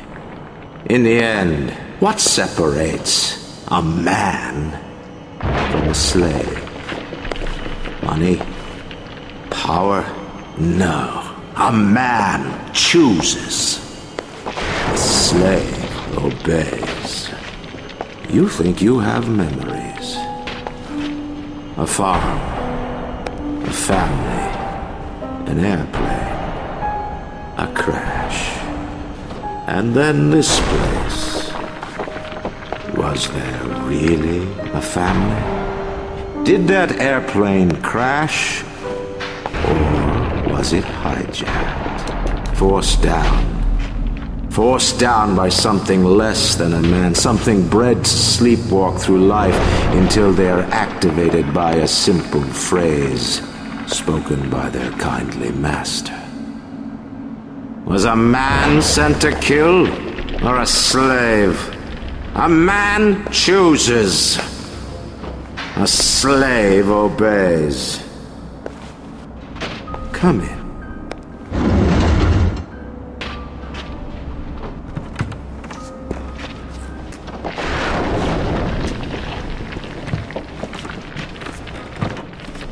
In the end, what separates a man from a slave? Money? Power? No. A man chooses. A slave obeys. You think you have memories. A farm, a family, an airplane, and then this place. Was there really a family? Did that airplane crash? Or was it hijacked? Forced down. Forced down by something less than a man, something bred to sleepwalk through life until they're activated by a simple phrase spoken by their kindly master. Was a man sent to kill or a slave? A man chooses. A slave obeys. Come in.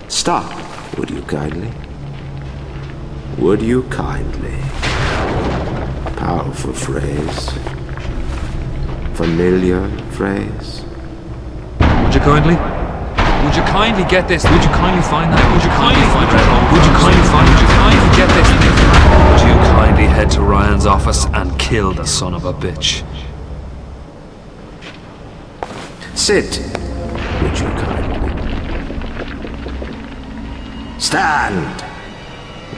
Stop, would you kindly? Would you kindly? Powerful phrase. Familiar phrase. Would you kindly? Would you kindly get this? Would you kindly find that? Would you kindly find that? Would you kindly find? Would you kindly get this? Would you kindly head to Ryan's office and kill the son of a bitch? Sit, would you kindly? Stand,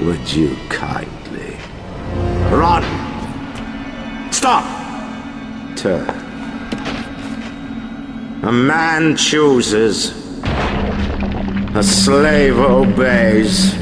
would you kindly? Run! Stop! Turn. A man chooses. A slave obeys.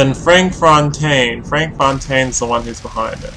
Then Frank Fontaine. Frank Fontaine's the one who's behind it.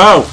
Oh!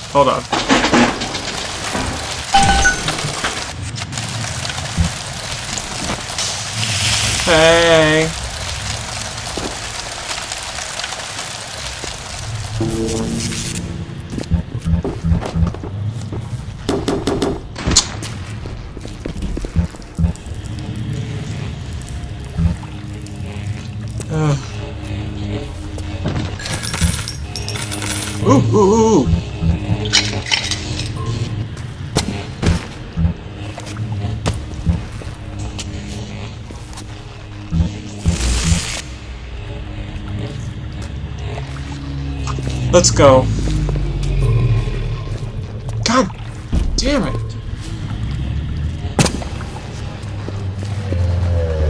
Let's go. God damn it.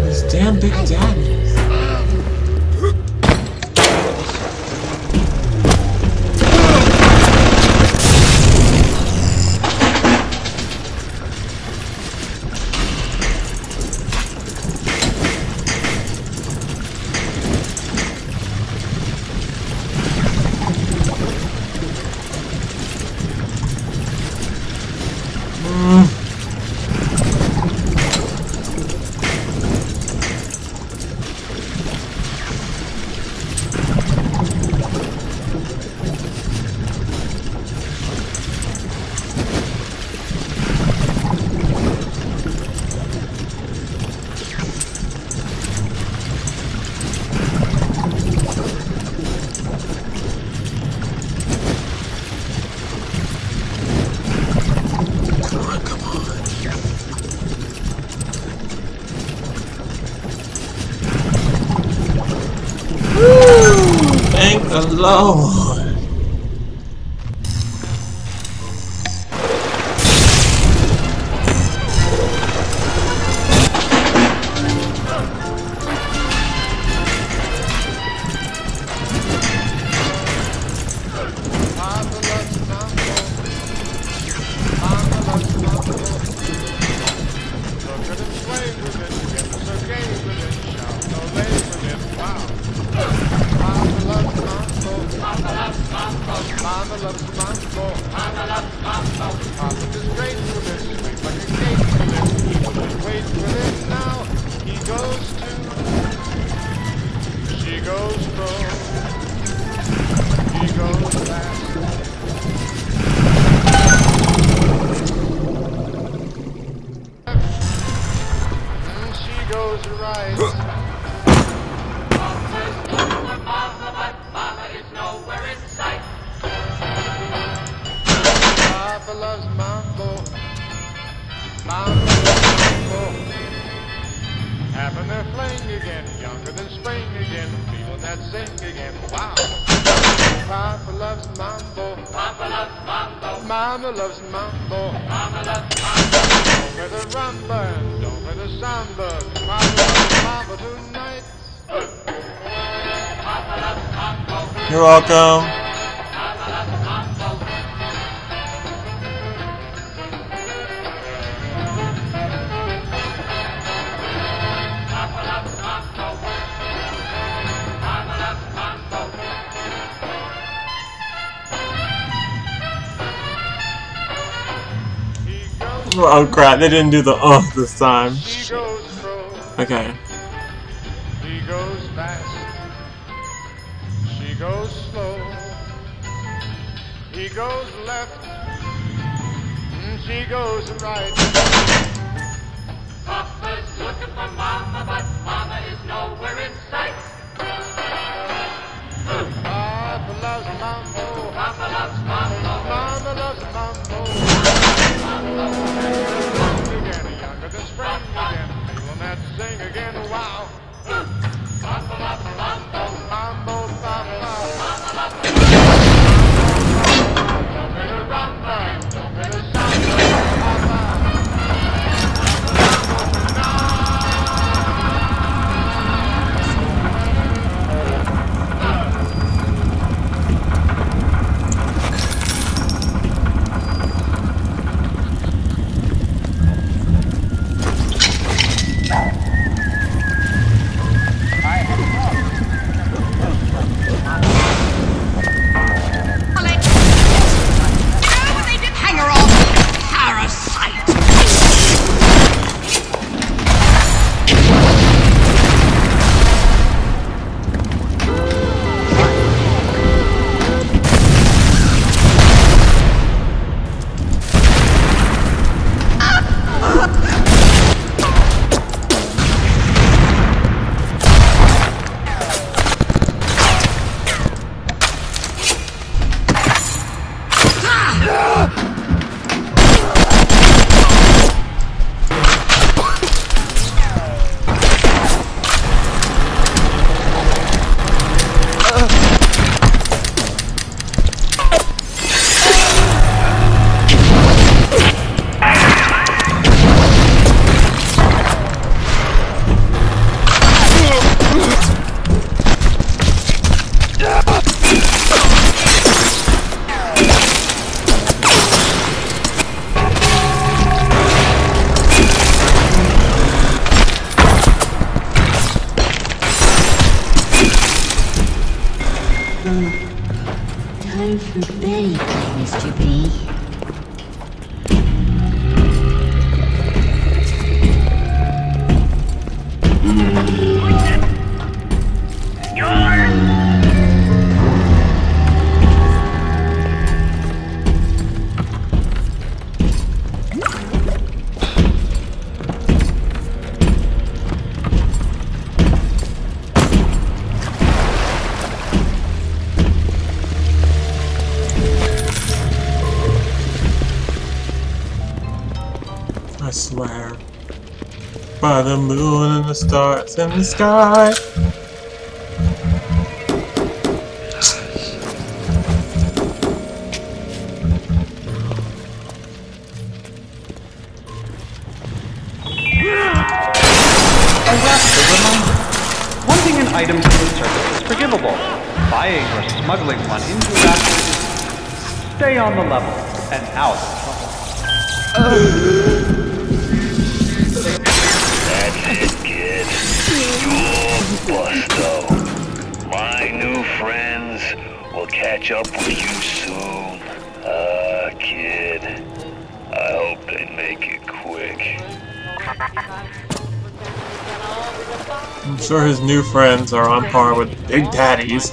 These damn big daddy. alone. oh crap, they didn't do the oh this time. Okay. She goes fast. She goes slow. He goes left. She goes right. The moon and the stars in the sky. A rapid reminder. Wanting an item from the surface is forgivable. Buying or smuggling one into Rapture is Stay on the level and out of trouble. That's catch up with you soon. Ah, kid. I hope they make it quick. I'm sure his new friends are on par with Big Daddies.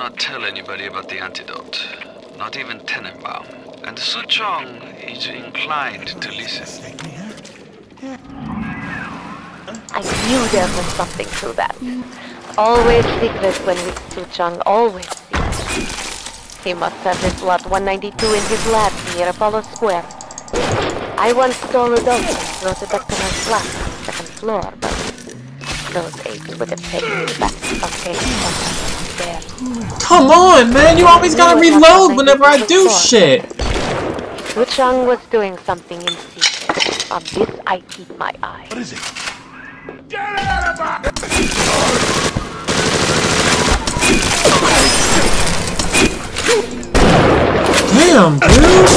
Not tell anybody about the antidote. Not even Tenenbaum. And Suchong is inclined to listen. I knew there was something to that. Always secret when with Suchong, always secret. He must have his lot 192 in his lab near Apollo Square. I once stole a dozen and brought it back to my flat second floor, but those apes would have taken me back to there. Come on, man! You always gotta reload whenever I do shit! Suchong was doing something in secret. On this I keep my eye. What is it? Get out of my... Damn, dude!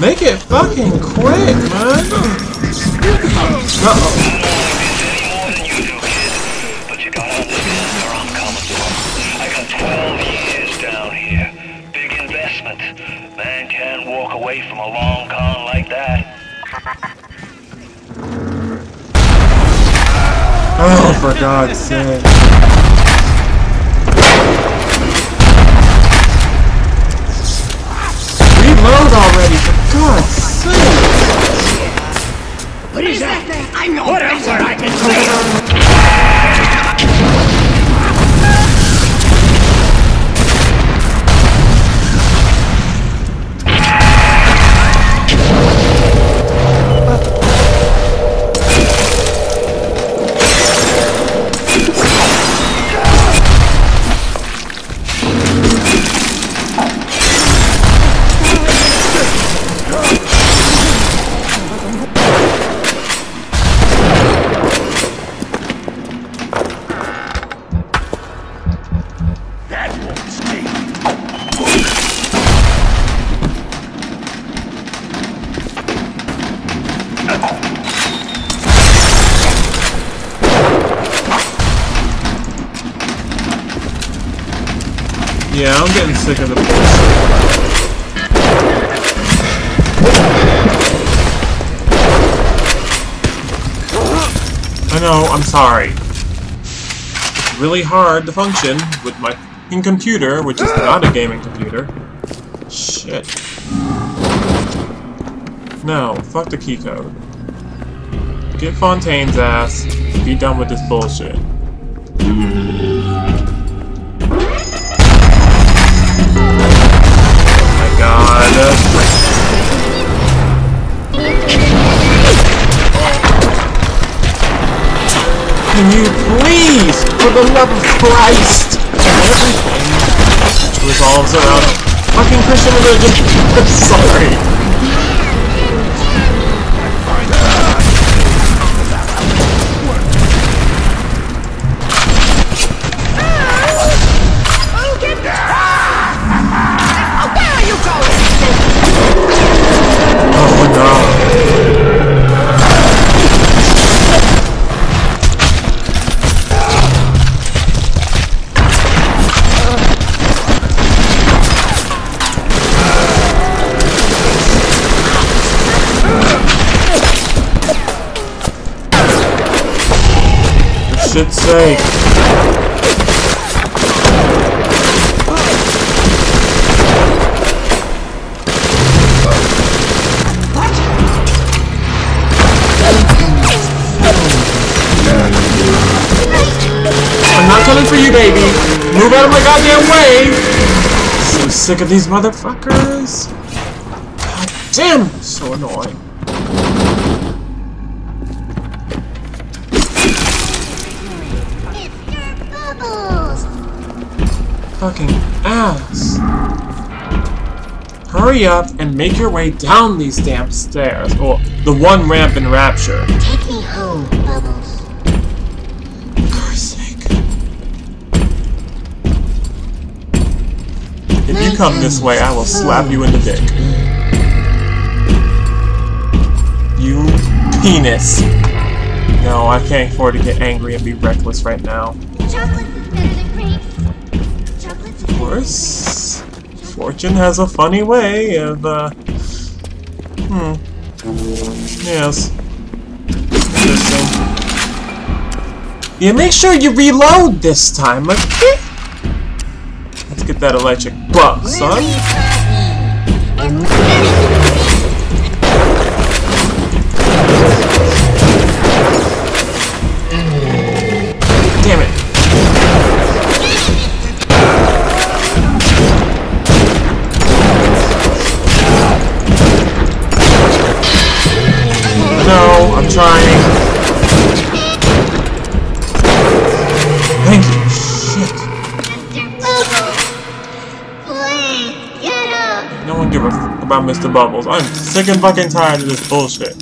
Make it fucking quick, man! Uh-oh. For God's sake. Reload already, for God's sake! What is that? I'm no What else where I can clear? Sick of the. I know, I'm sorry. It's really hard to function with my computer, which is not a gaming computer. Shit. No, fuck the key code. Get Fontaine's ass, be done with this bullshit. Can you please, for the love of Christ, everything revolves around fucking Christian religion. I'm sorry. Shit's sake. I'm not coming for you, baby. Move out of my goddamn way. So sick of these motherfuckers. God Damn, so annoying. Fucking ass. Hurry up and make your way down these damn stairs. Or the one ramp in Rapture. Take me home, Bubbles. If you come this way, I will slap you in the dick. You penis. No, I can't afford to get angry and be reckless right now. Chocolates course, Fortune has a funny way of, uh... Hmm. Yes. Interesting. Yeah, make sure you reload this time, okay? Let's get that electric buck, son. Give a f about Mr. Bubbles. I'm sick and fucking tired of this bullshit.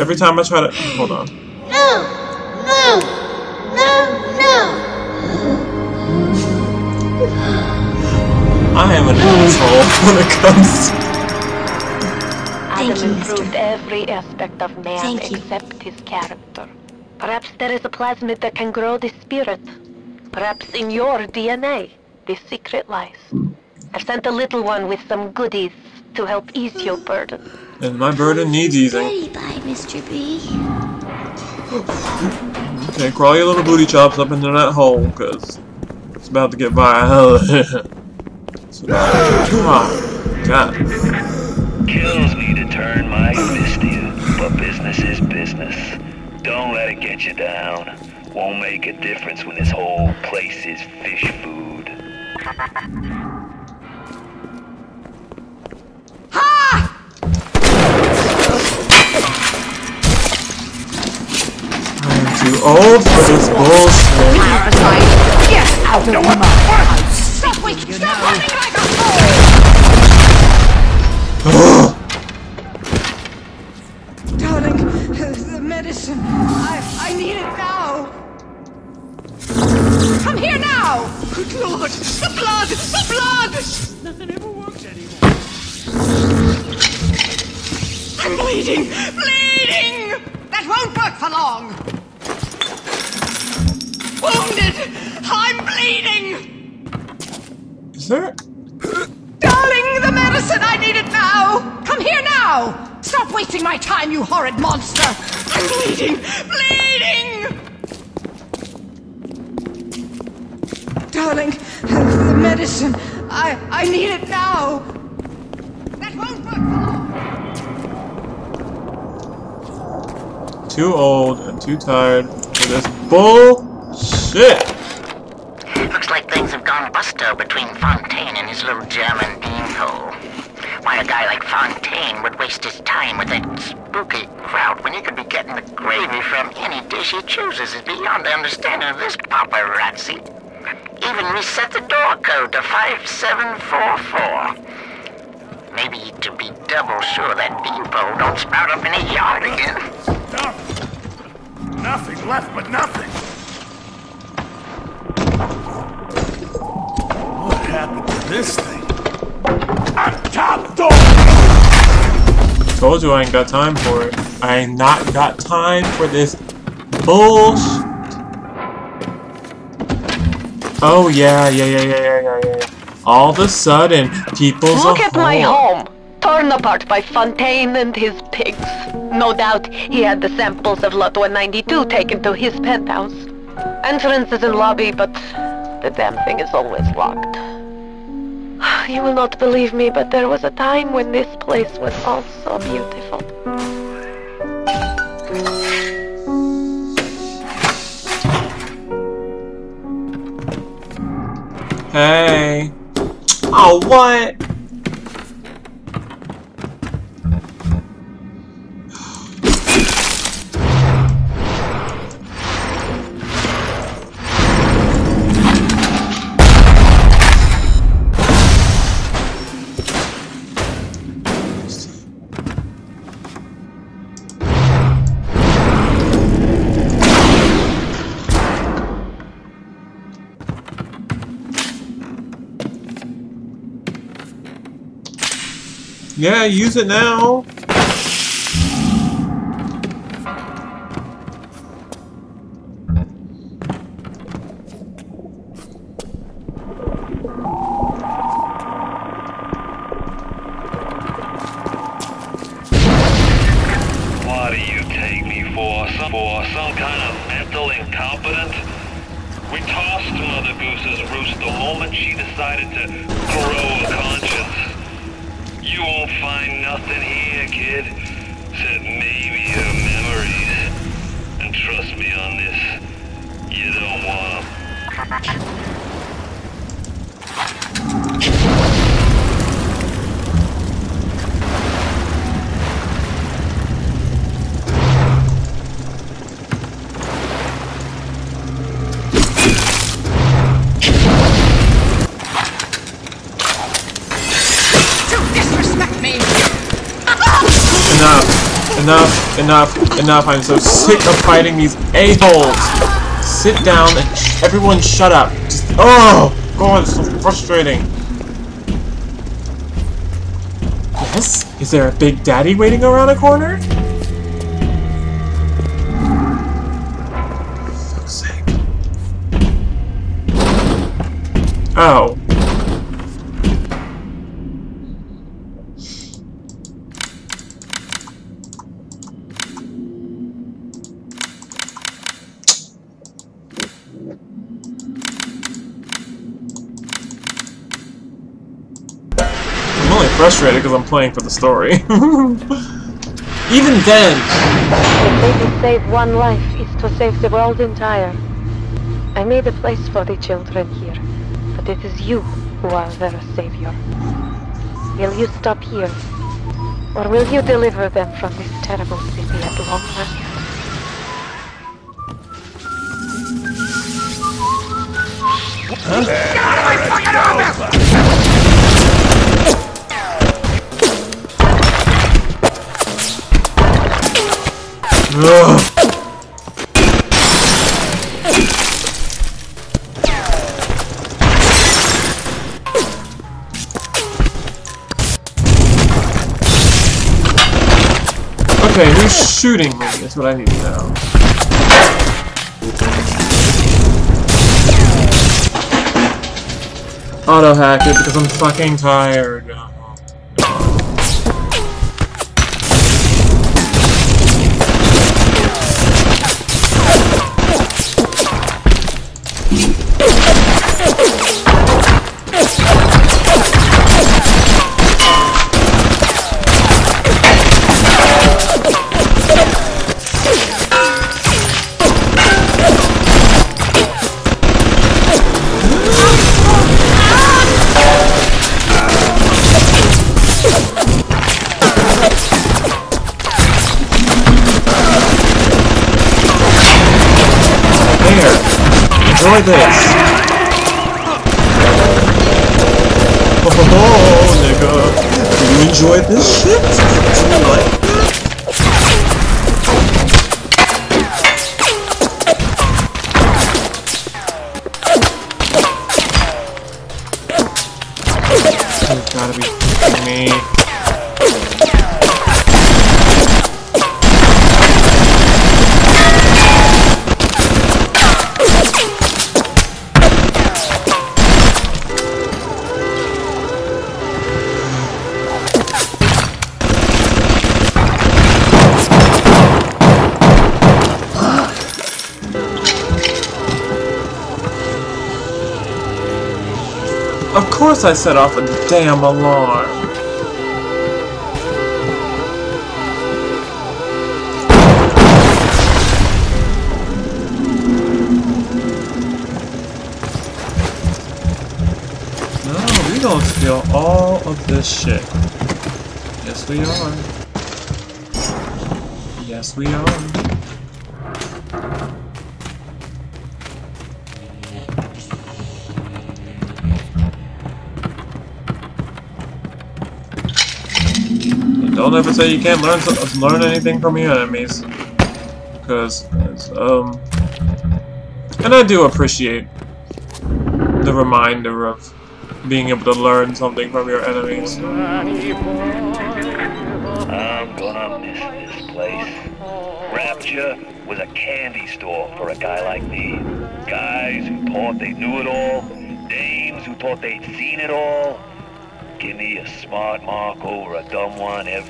Every time I try to... Hold on. No! No! No! No! I am an asshole when it comes to... Adam improved every aspect of man except his character. Perhaps there is a plasmid that can grow the spirit. Perhaps in your DNA, the secret lies. I've sent a little one with some goodies to help ease your burden. And my burden needs easing. Ready by Mr. B. Okay, crawl your little booty chops up into that hole, because it's about to get violent. it's about to Come on. God. Kills me to turn my fist to you, but business is business. Don't let it get you down. Won't make a difference when this whole place is fish food. old for this bullshit. Get out of my house! Stop waiting! Stop running like a fool! Darling, the medicine. I, I need it now. Come here now! Good Lord! The blood! The blood! Nothing ever works anymore. I'm bleeding! Bleeding! That won't work for long! Wounded! I'm bleeding! Is there... Darling, the medicine! I need it now! Come here now! Stop wasting my time, you horrid monster! I'm bleeding! Bleeding! Darling, the medicine. I I need it now. That won't work for long. Too old and too tired for this bullshit. Looks like things have gone busto between Fontaine and his little German beanpole. Why a guy like Fontaine would waste his time with that spooky crowd when he could be getting the gravy from any dish he chooses is beyond the understanding of this paparazzi. Even reset the door code to 5744. Maybe to be double sure that beanpole don't sprout up in a yard again. Nothing left but nothing. What happened to this thing? On top door! Told you I ain't got time for it. I ain't not got time for this bullshit. Oh yeah, yeah, yeah, yeah, yeah, yeah, yeah. All of a sudden, people's Look a at my home, torn apart by Fontaine and his pigs. No doubt he had the samples of Lot 192 taken to his penthouse. Entrance is in lobby, but the damn thing is always locked. You will not believe me, but there was a time when this place was all so beautiful. Hey. Oh, what? Yeah, use it now. Enough. I'm so sick of fighting these a-holes. Sit down and everyone shut up. Just oh god, it's so frustrating. Yes? Is there a big daddy waiting around a corner? Oh. I'm only frustrated because I'm playing for the story. Even then, If they can save one life, it's to save the world entire. I made a place for the children here, but it is you who are their savior. Will you stop here? Or will you deliver them from this terrible city at long last? Okay, who's shooting me? That's what I need to know. Auto hack it because I'm fucking tired. This. Oh, nigga. Do you enjoy this shit? I set off a damn alarm. No, we gonna steal all of this shit. Yes, we are. Yes, we are. Don't ever say you can't learn so- learn anything from your enemies, because um, and I do appreciate the reminder of being able to learn something from your enemies. I'm gonna miss this place. Rapture was a candy store for a guy like me. Guys who thought they knew it all, dames who thought they'd seen it all. Give me a smart mark over a dumb one every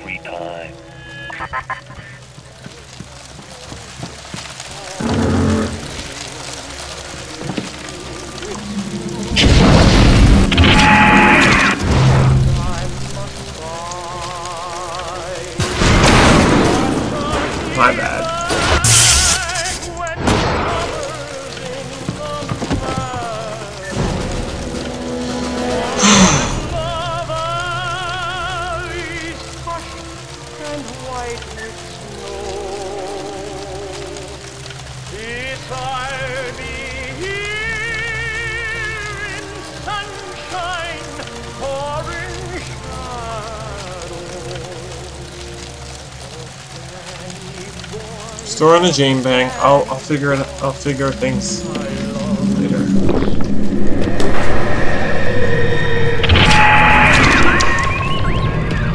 Store in a Jane bank. I'll I'll figure it. I'll figure things later.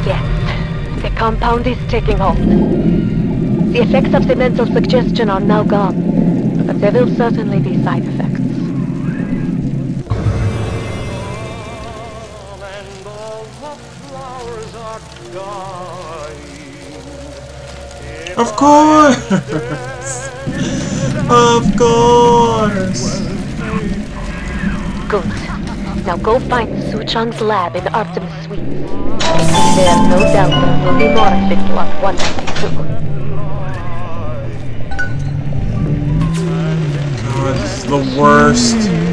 Yes, the compound is taking hold. The effects of the mental suggestion are now gone, but there will certainly be side effects. Go find Suchong's lab in Artemis Suite. There's no doubt there will be more of this Lot 192. God, this is the worst.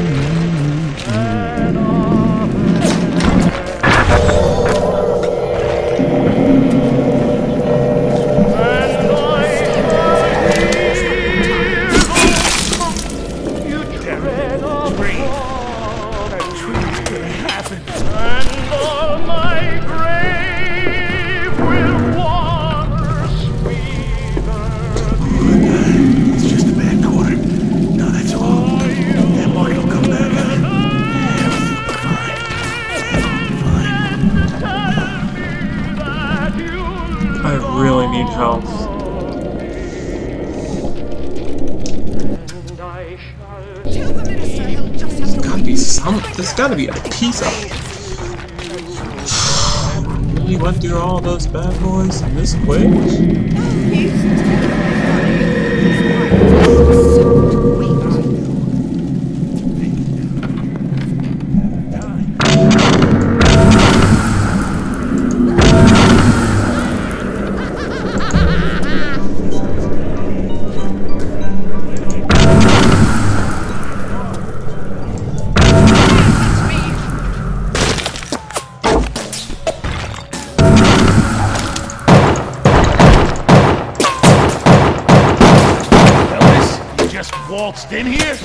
Waltzed in here?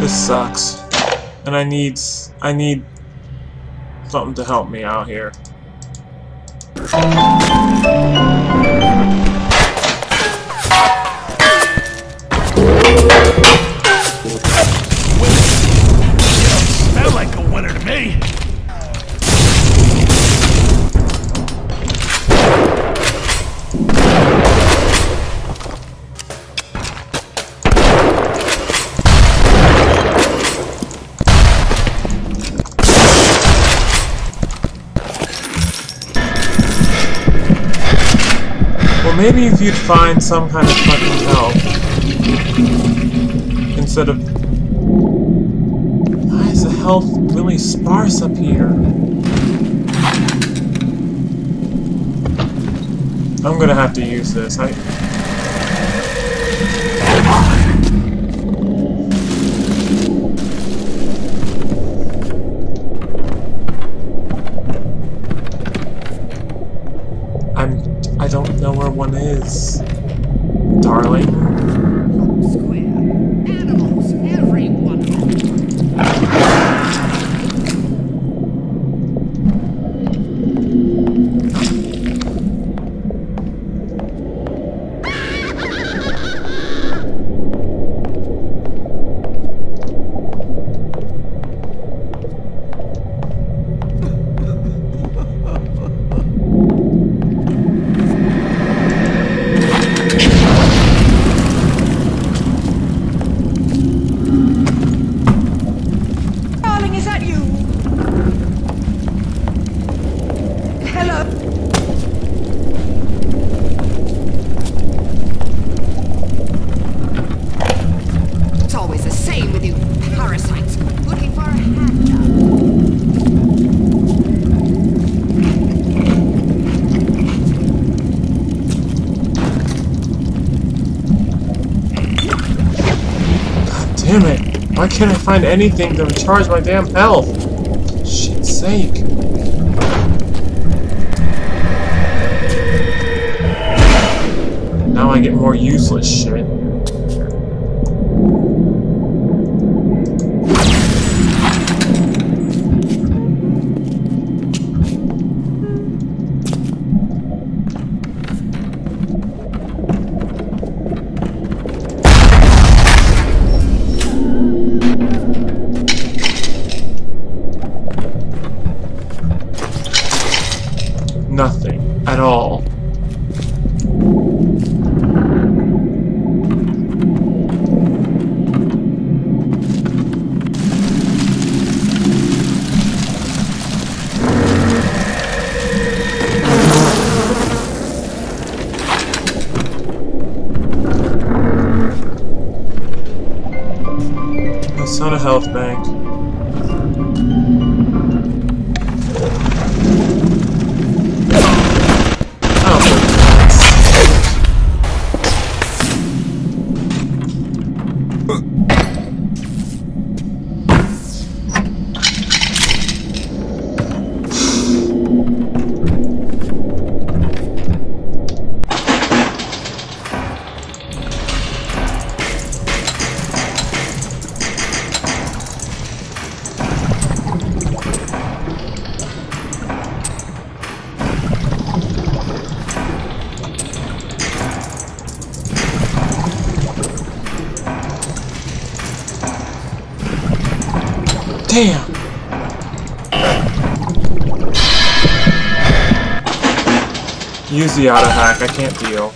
This sucks. And I need I need something to help me out here. You'd find some kind of fucking help. Instead of... Why is the health really sparse up here? I'm gonna have to use this. I... Can't I find anything to recharge my damn health? Shit's sake. Now I get more useless shit. The auto hack, I can't deal.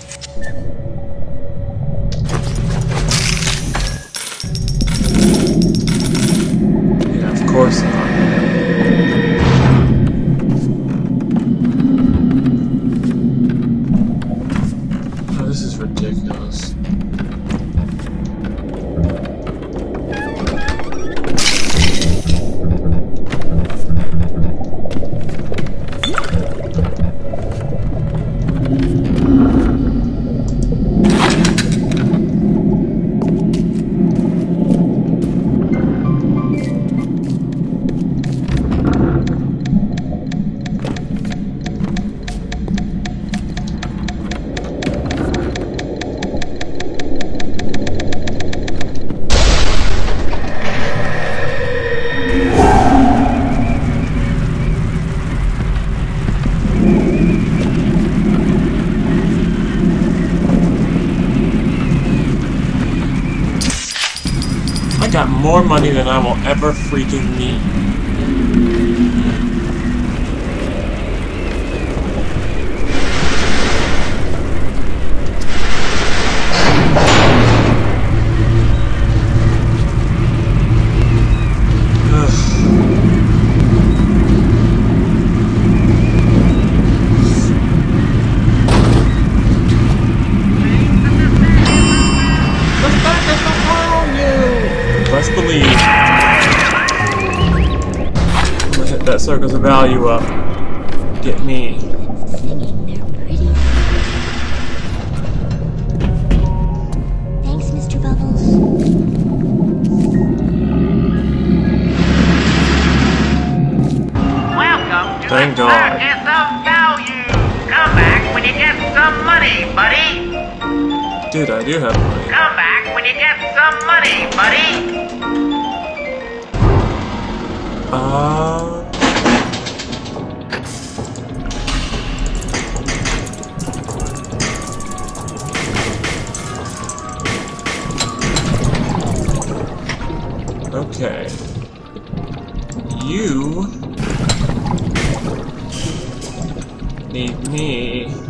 More money than I will ever freaking need. Of value up. Need me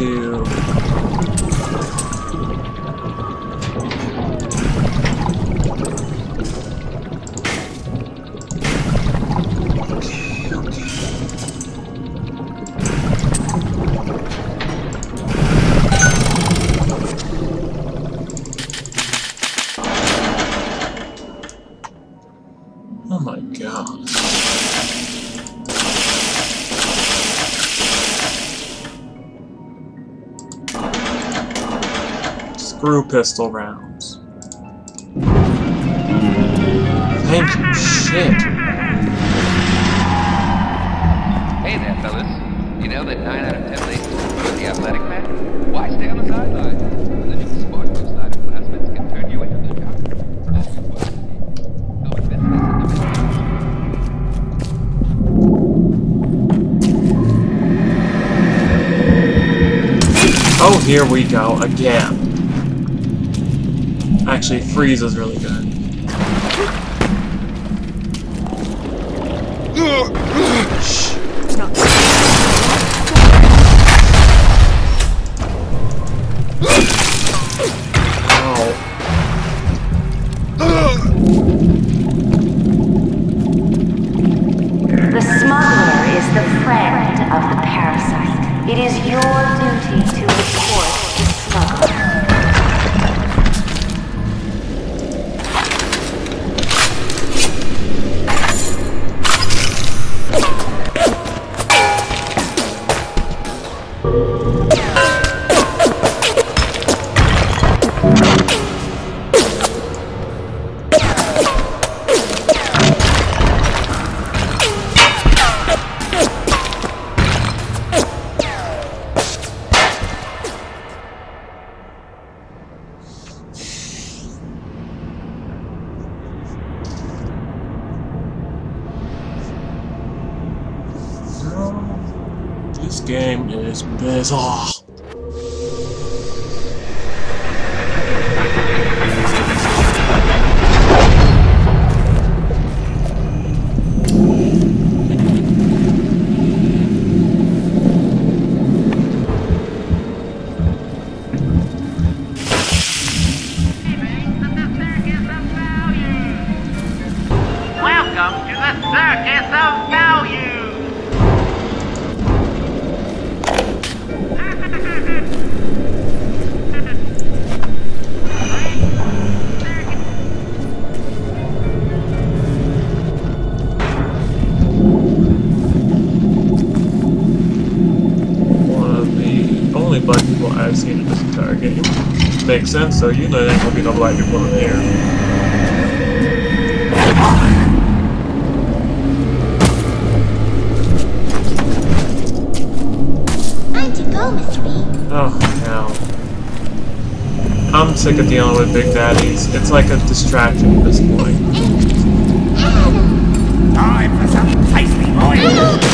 Oh screw pistol rounds. Thank you, shit. Hey there, fellas. You know that 9 out of 10 ladies prefer the athletic man? Why stay on the sideline? The new SportBoost side of plasmids can turn you into the jock. Oh, Always worth it. Go invest this in the Oh, here we go again. Freeze is really good. Makes sense, so you know there ain't gonna be no black people in here. Time to go, Mr. B. Oh, hell. I'm sick of dealing with Big Daddies. It's like a distraction at this point. Time for some tasty boy.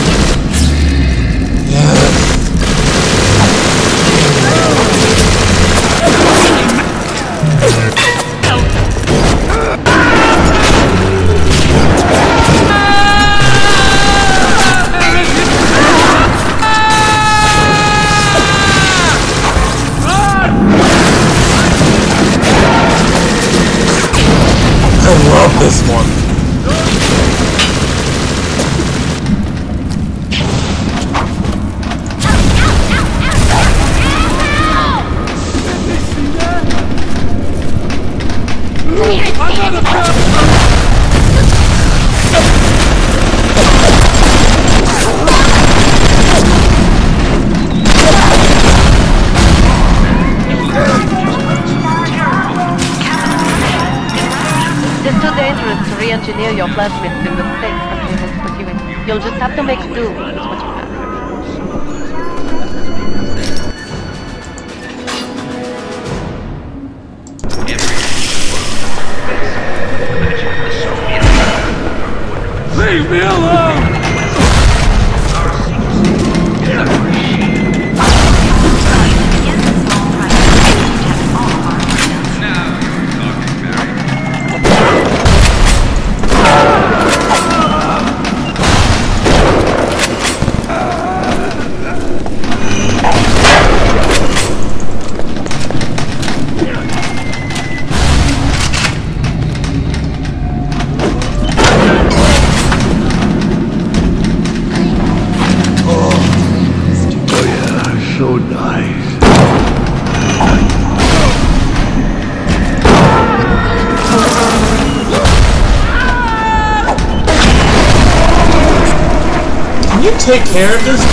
Take care of this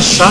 achar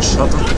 chato.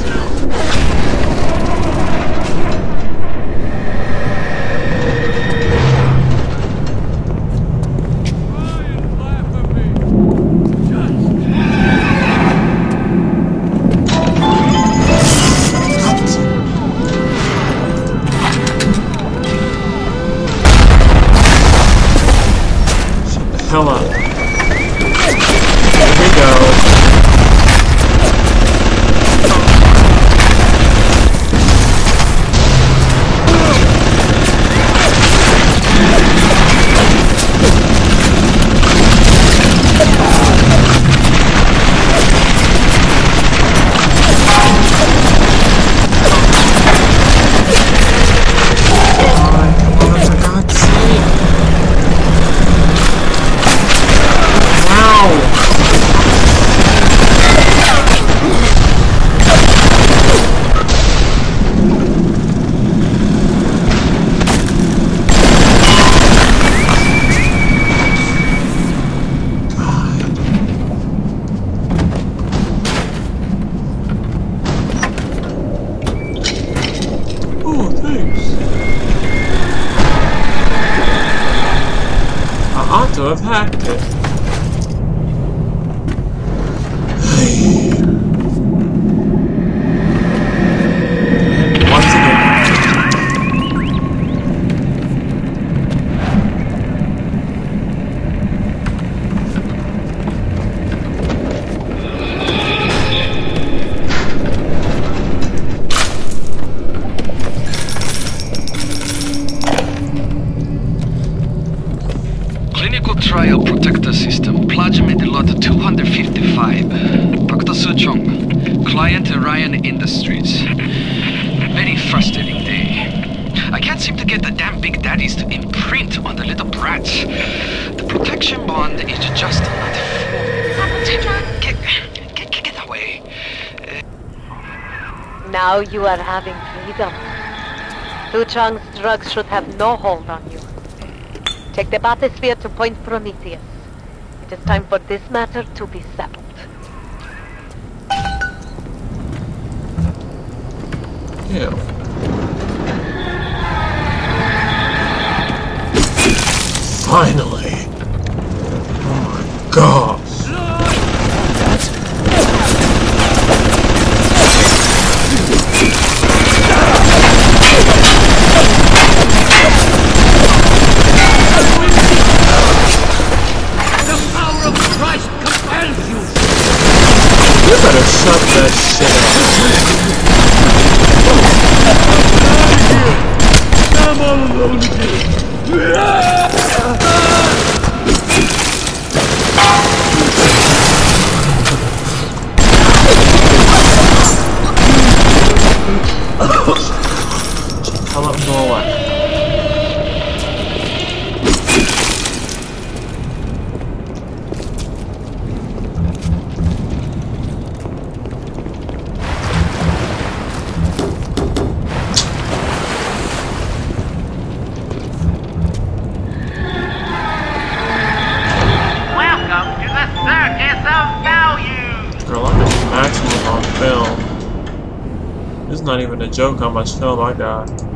drugs should have no hold on you. Take the bathysphere to Point Prometheus. It is time for this matter to be settled. Yeah. Finally. much snow like that.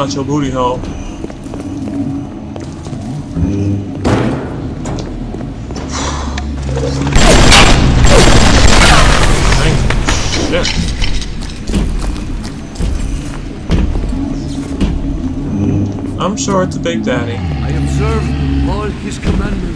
out your booty hole. I'm sure it's a Big Daddy. I observe all his commandments.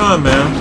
time, man.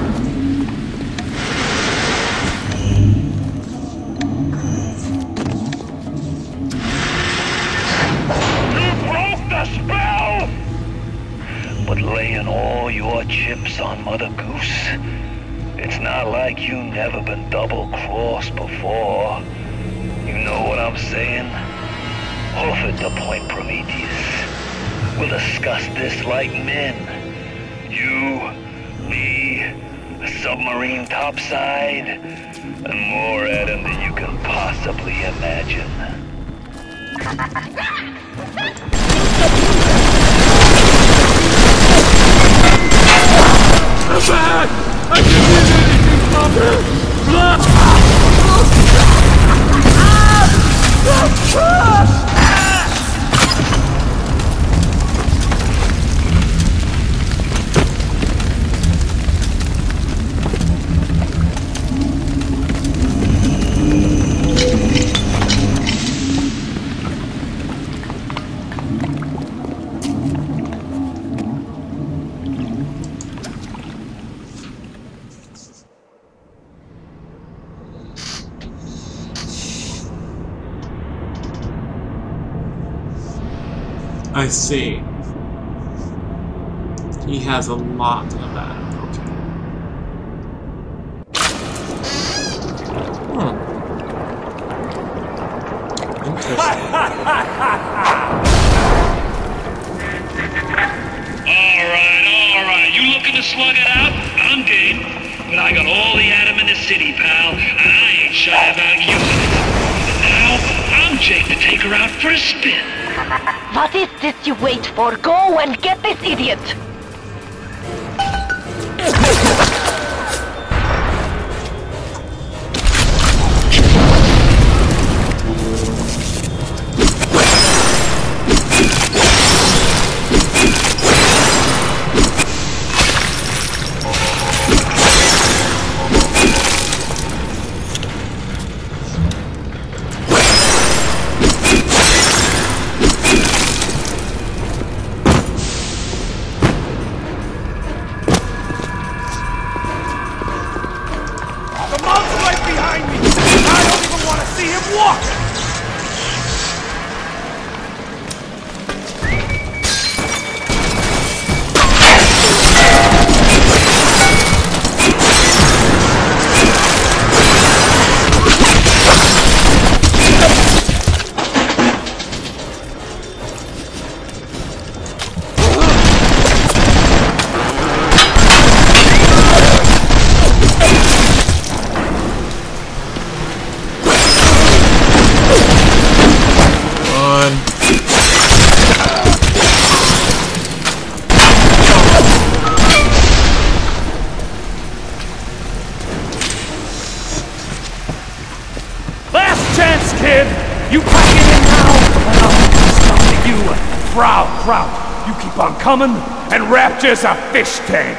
Fish tank.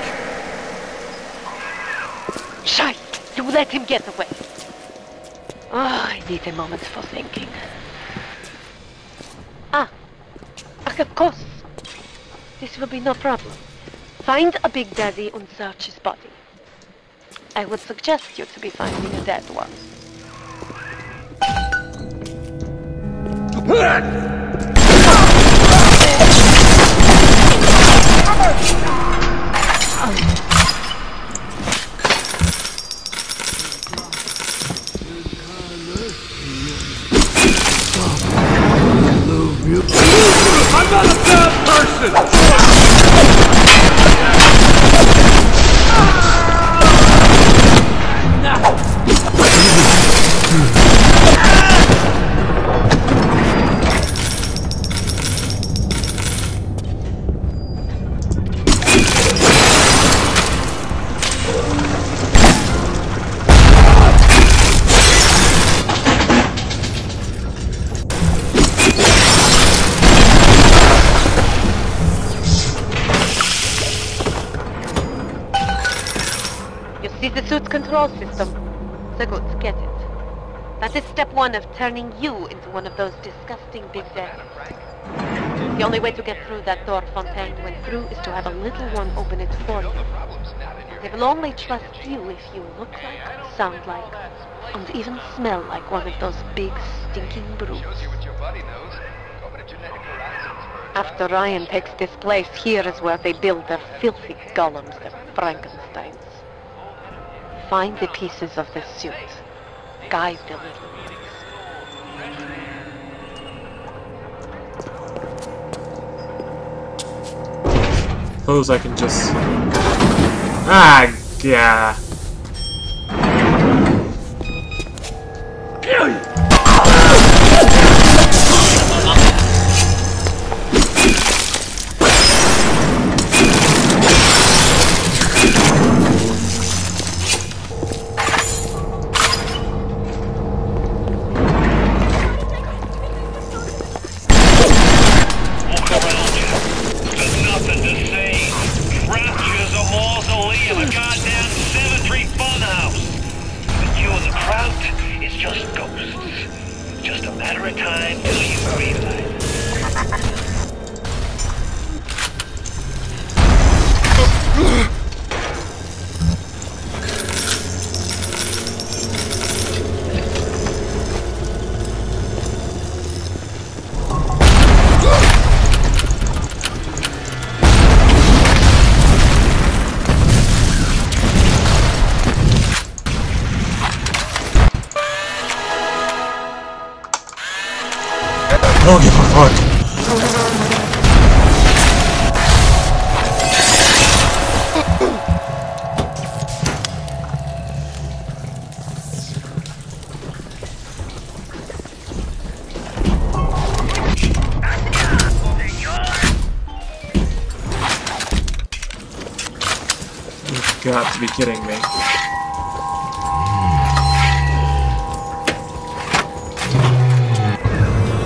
Shy! You let him get away. Ah, I need a moment for thinking. Ah, ach, of course. This will be no problem. Find a Big Daddy and search his body. I would suggest you to be finding a dead one. Turning you into one of those disgusting big. The only way to get through that door Fontaine went through is to have a little one open it for you. They will only trust you if you look like, sound like, and even smell like one of those big stinking brutes. After Ryan takes this place, here is where they build their filthy golems, their Frankensteins. Find the pieces of the suit. Guide the little Suppose I can just. Ah, yeah. To be kidding me.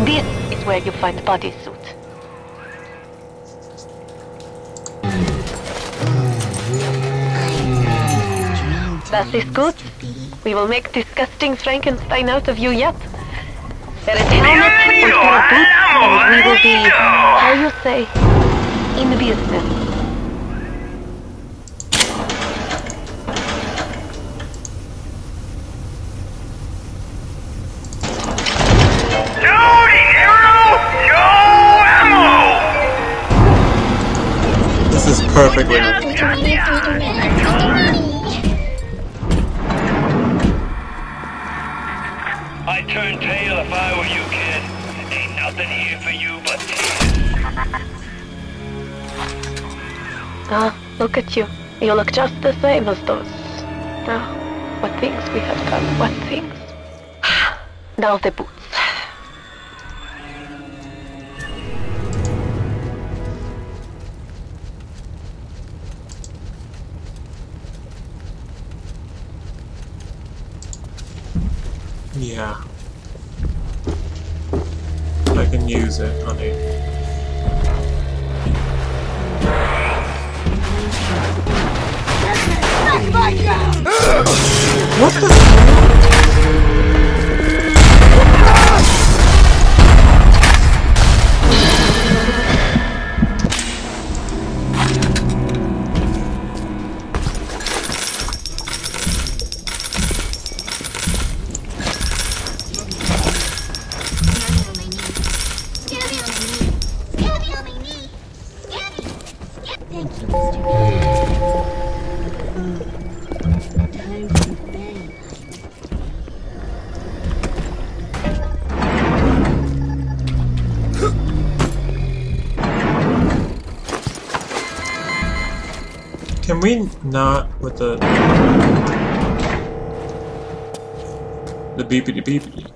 This is where you find bodysuit. That is good. We will make disgusting Frankenstein out of you yet. There is helmet we will be, how you say, in the business. Just the same as those. Ah, what things we have done, what things. Now the boots. We not with the the beepity beepity?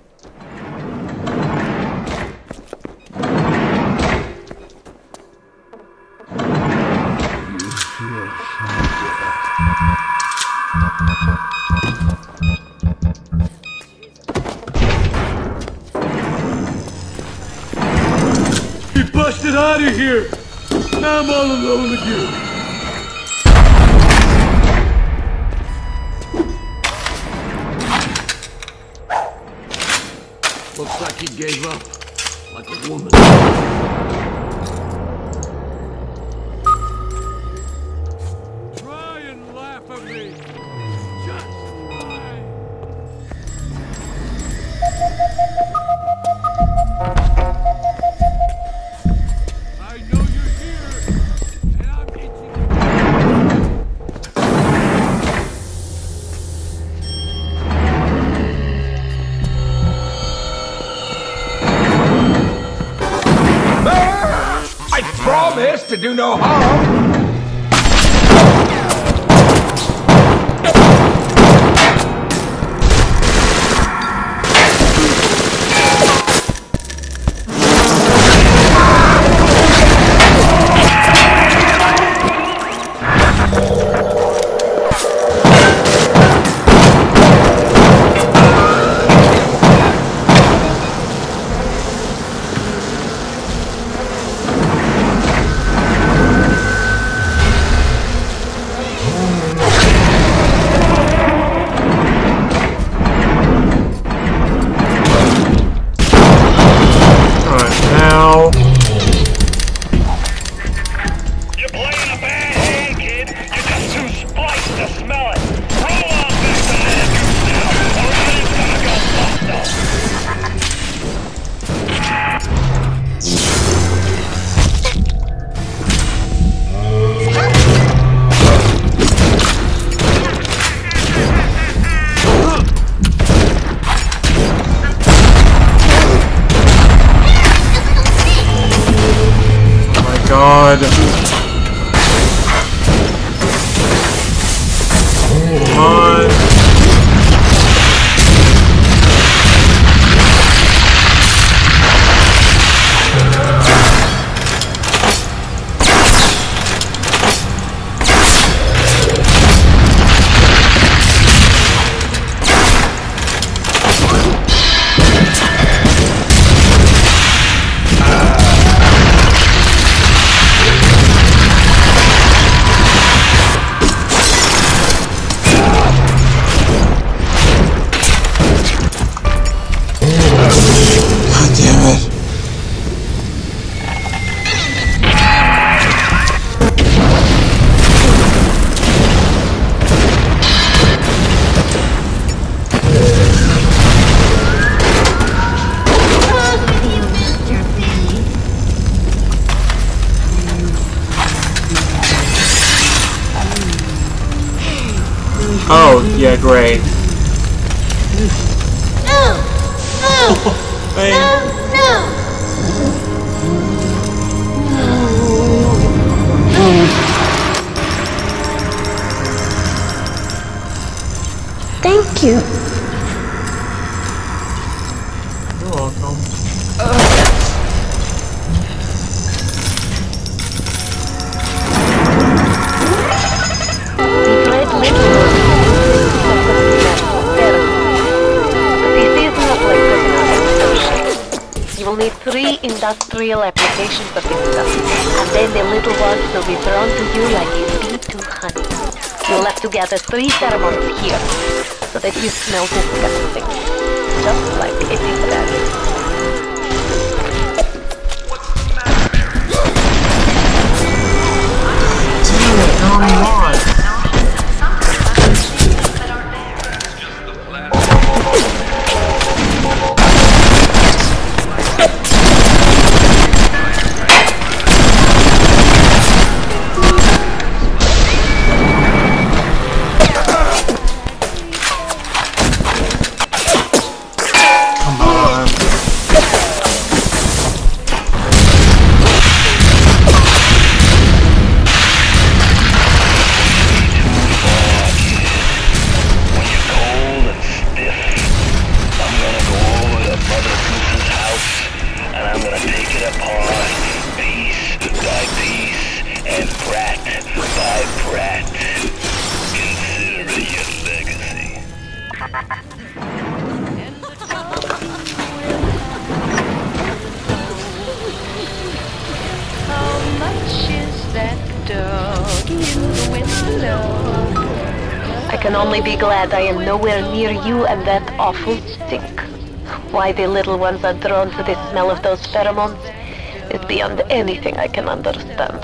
something just like it is that. Damn it, nowhere near you and that awful stink. Why the little ones are drawn to the smell of those pheromones is beyond anything I can understand.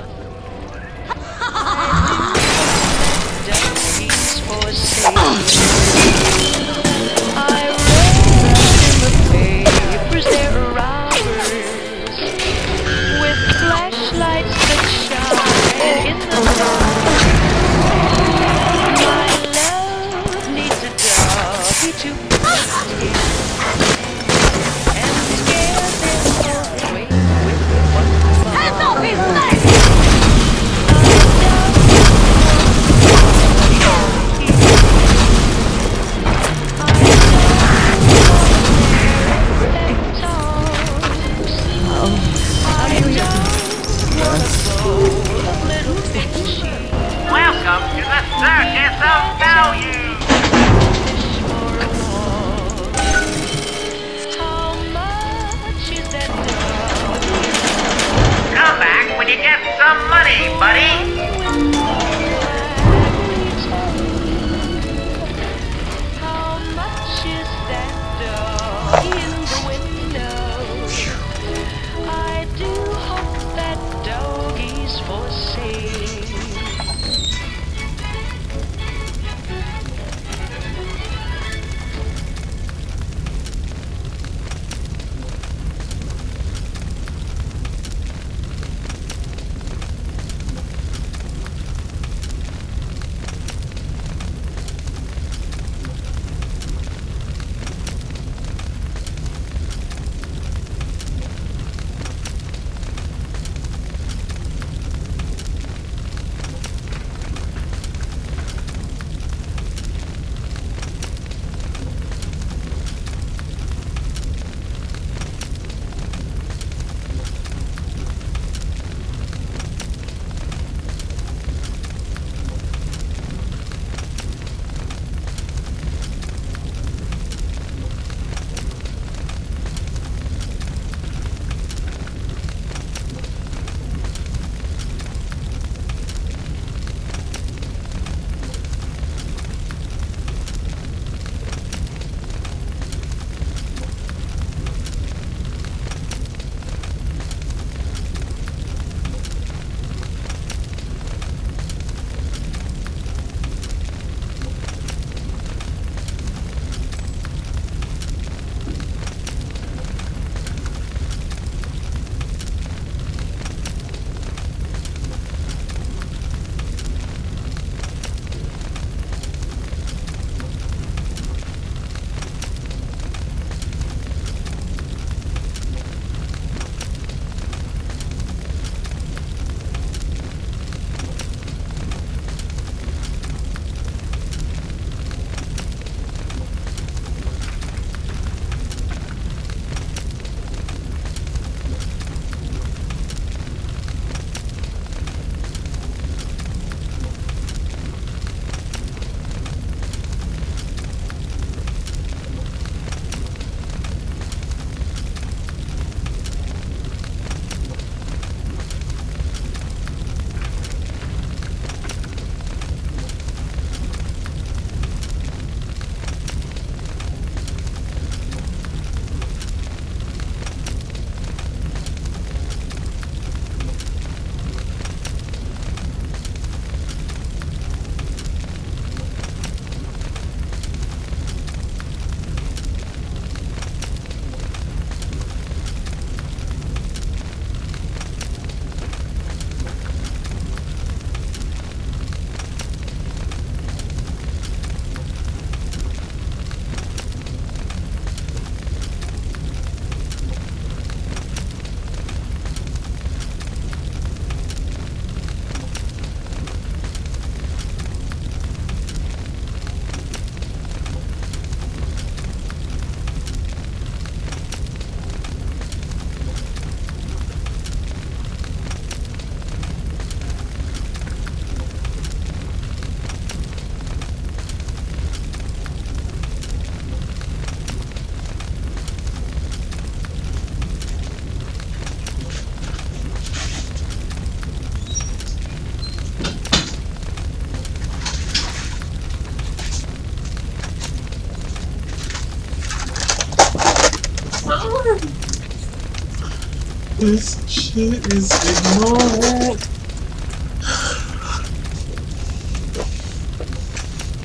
This shit is ignorant.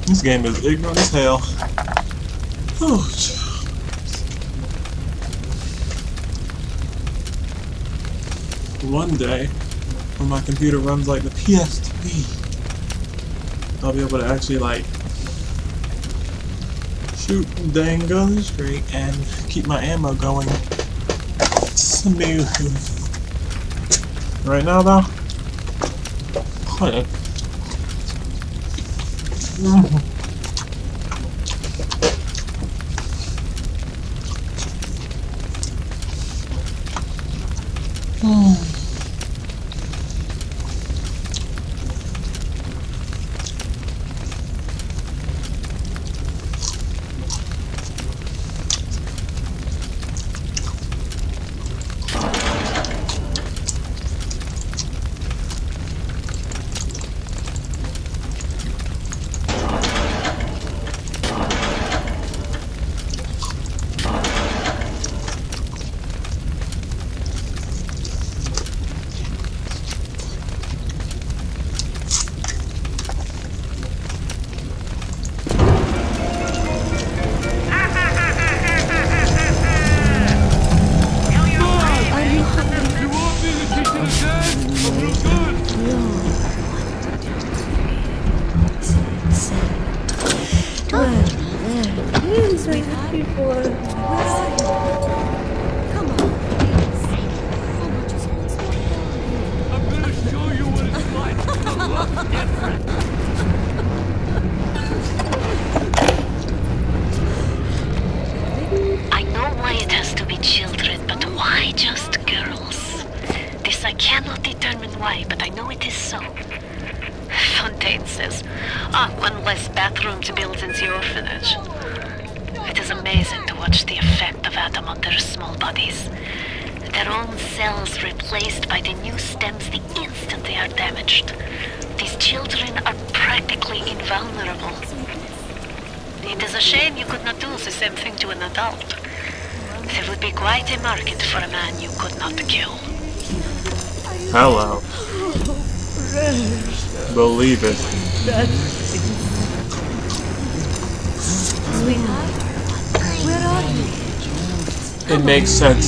This game is ignorant as hell. Oh, One day, when my computer runs like the PS3, I'll be able to actually like shoot dang guns straight and keep my ammo going smooth. Right now though, quiet. Hmm. I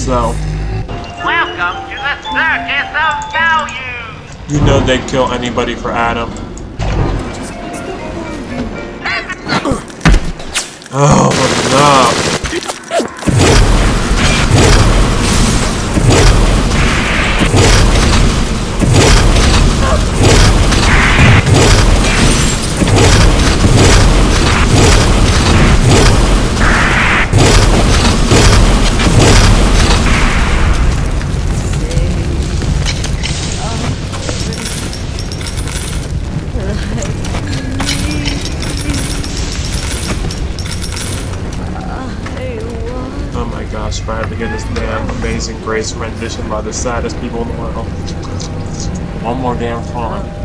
though. Welcome to the Circus of Value! You know they'd kill anybody for Adam. Rendition by the saddest people in the world. One more damn time.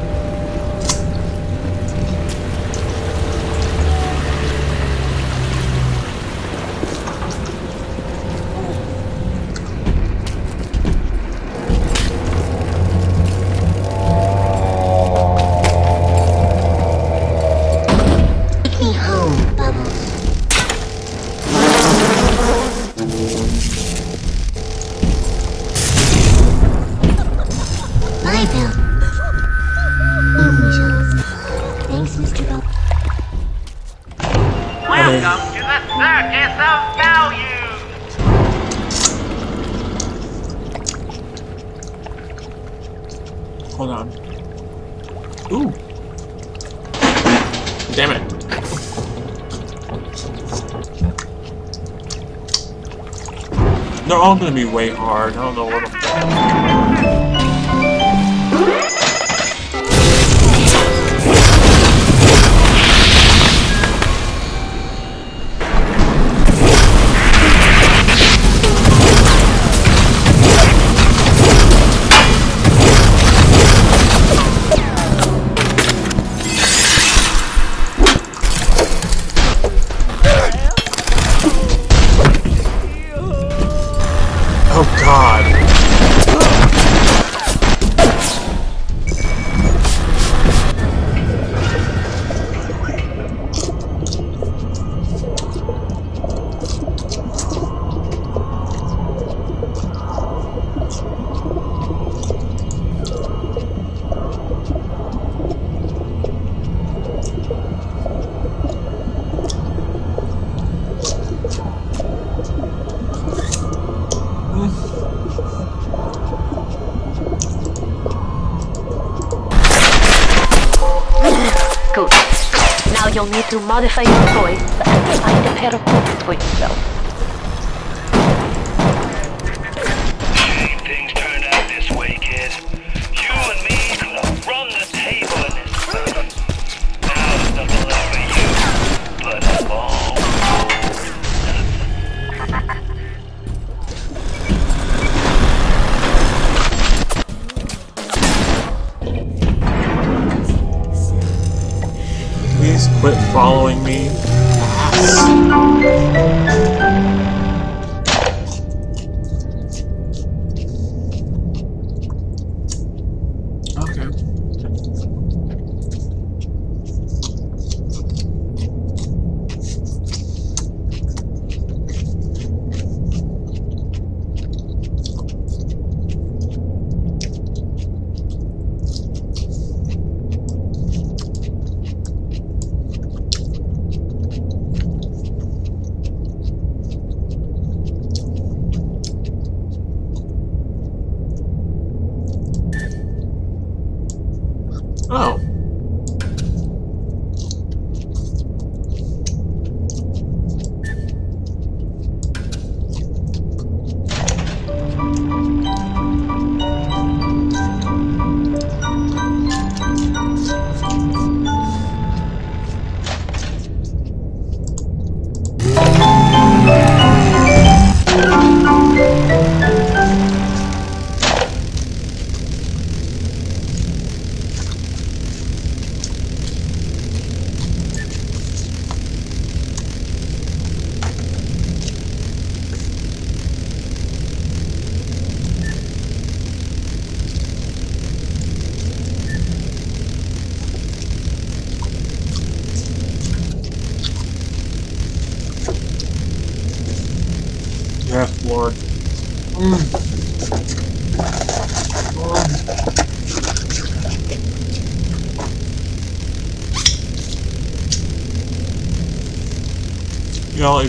All gonna be way hard. I don't know what to modify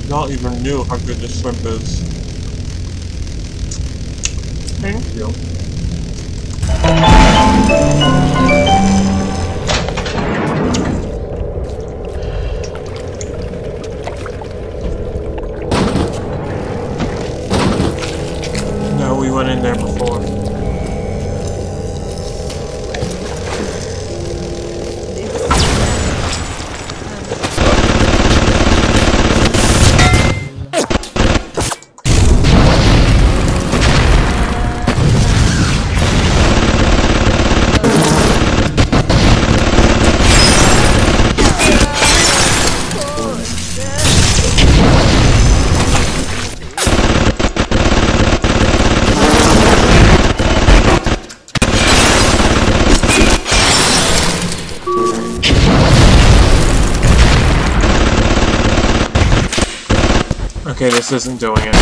y'all even knew how good this shrimp is. Thank you. isn't doing it.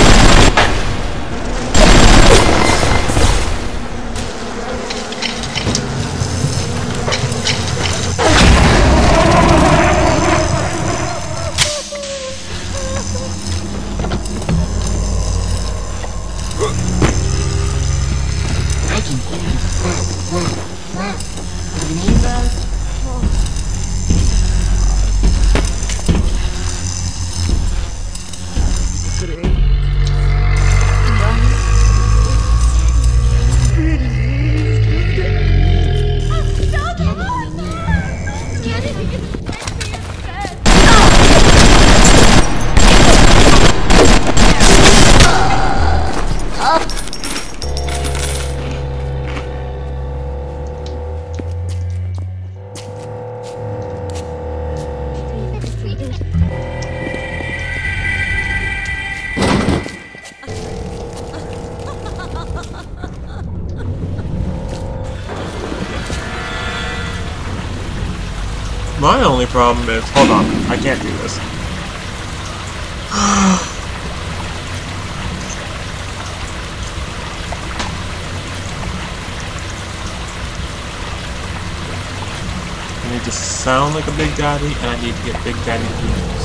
a Big Daddy, and I need to get Big Daddy Jr.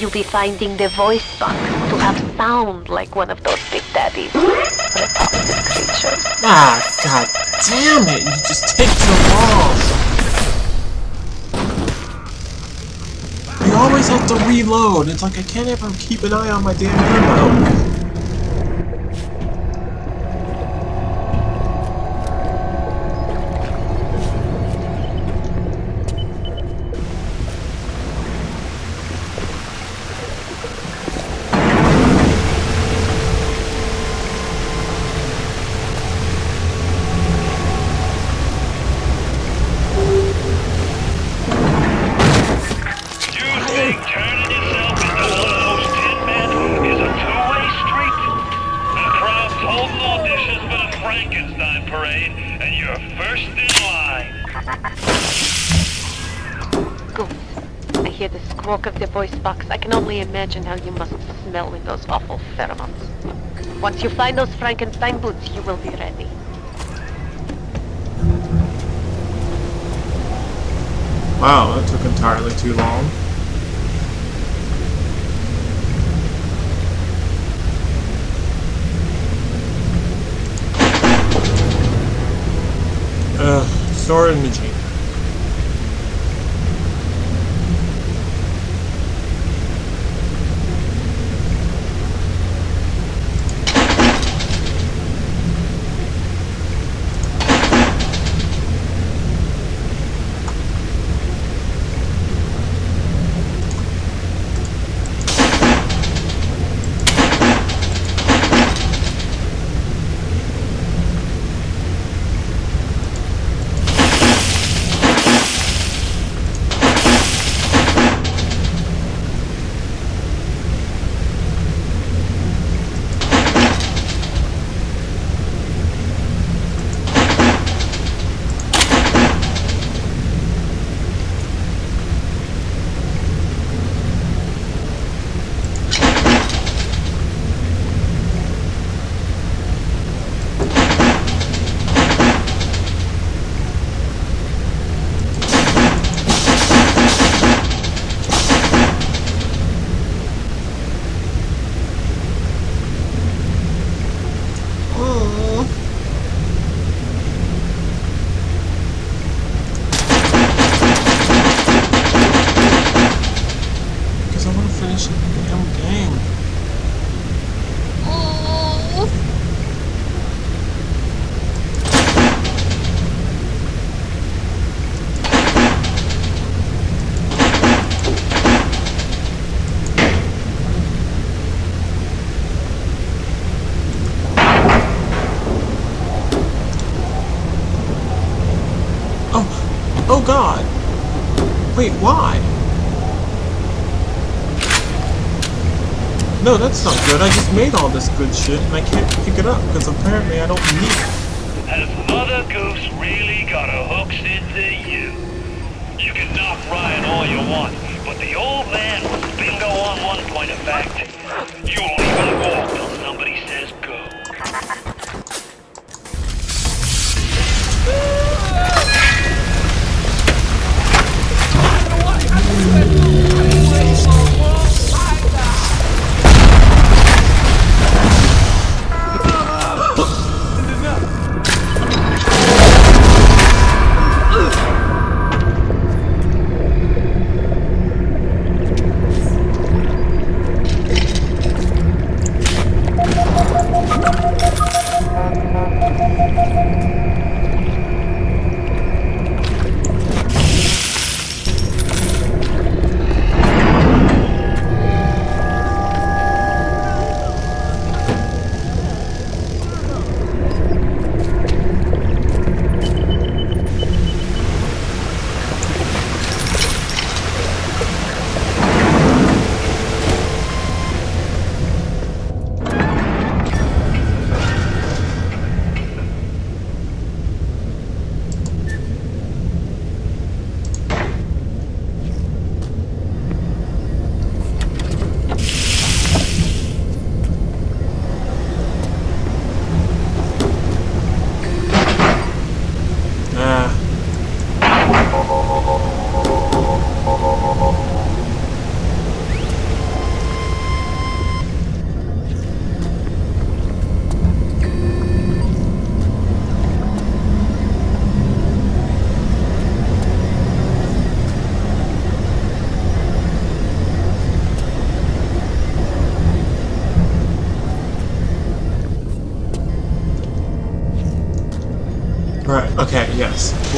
you'll be finding the voice box to have sound like one of those big daddies. Repulsive creatures. Ah, god damn it! You just take so long. You always have to reload. It's like I can't ever keep an eye on my damn ammo. Voice box. I can only imagine how you must smell with those awful pheromones. Once you find those Frankenstein boots, you will be ready. Wow, that took entirely too long. Ugh, sword and No, that's not good. I just made all this good shit and I can't pick it up because apparently I don't need it. Has Mother Goose really got into you? You can knock Ryan all you want, but the old man was bingo on one point of fact. You won't even walk till somebody says go.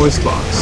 Voice box.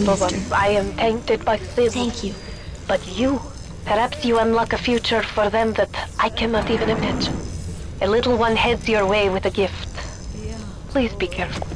For these Thank you, little mister. ones? I am tainted by sin. Thank you. But you, perhaps you unlock a future for them that I cannot even imagine. A little one heads your way with a gift. Please be careful.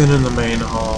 Been in the main hall.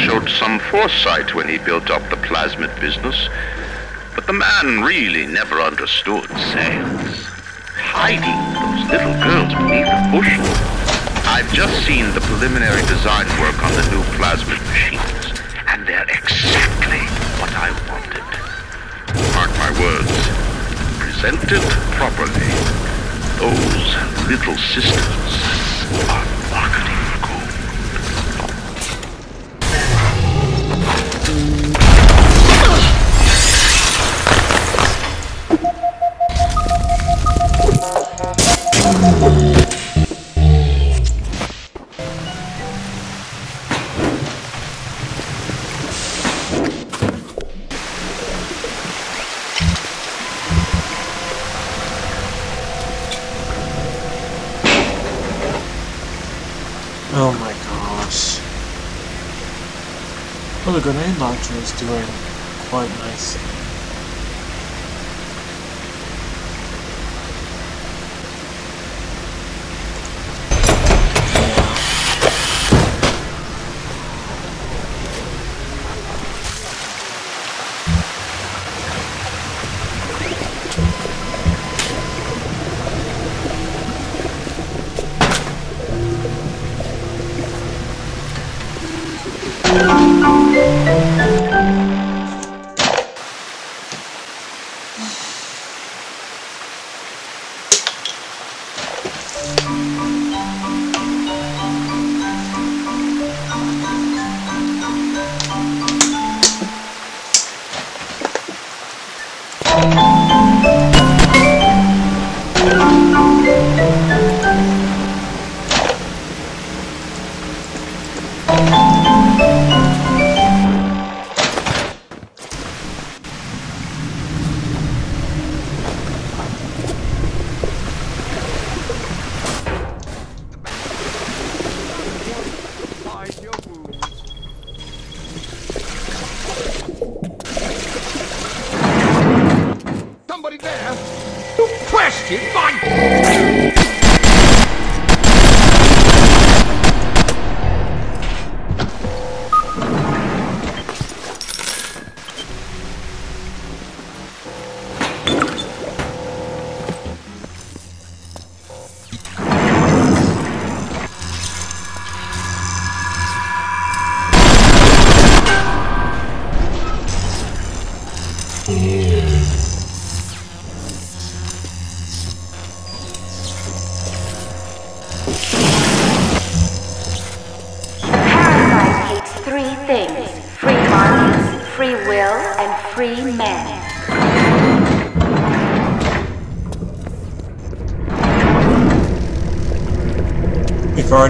showed some foresight when he built up the plasmid business, but the man really never understood sales. Hiding those little girls beneath a bushel. I've just seen the preliminary design work on the new plasmid machines, and they're exactly what I wanted. Mark my words, presented properly, those little sisters are the grenade launcher is doing quite nice.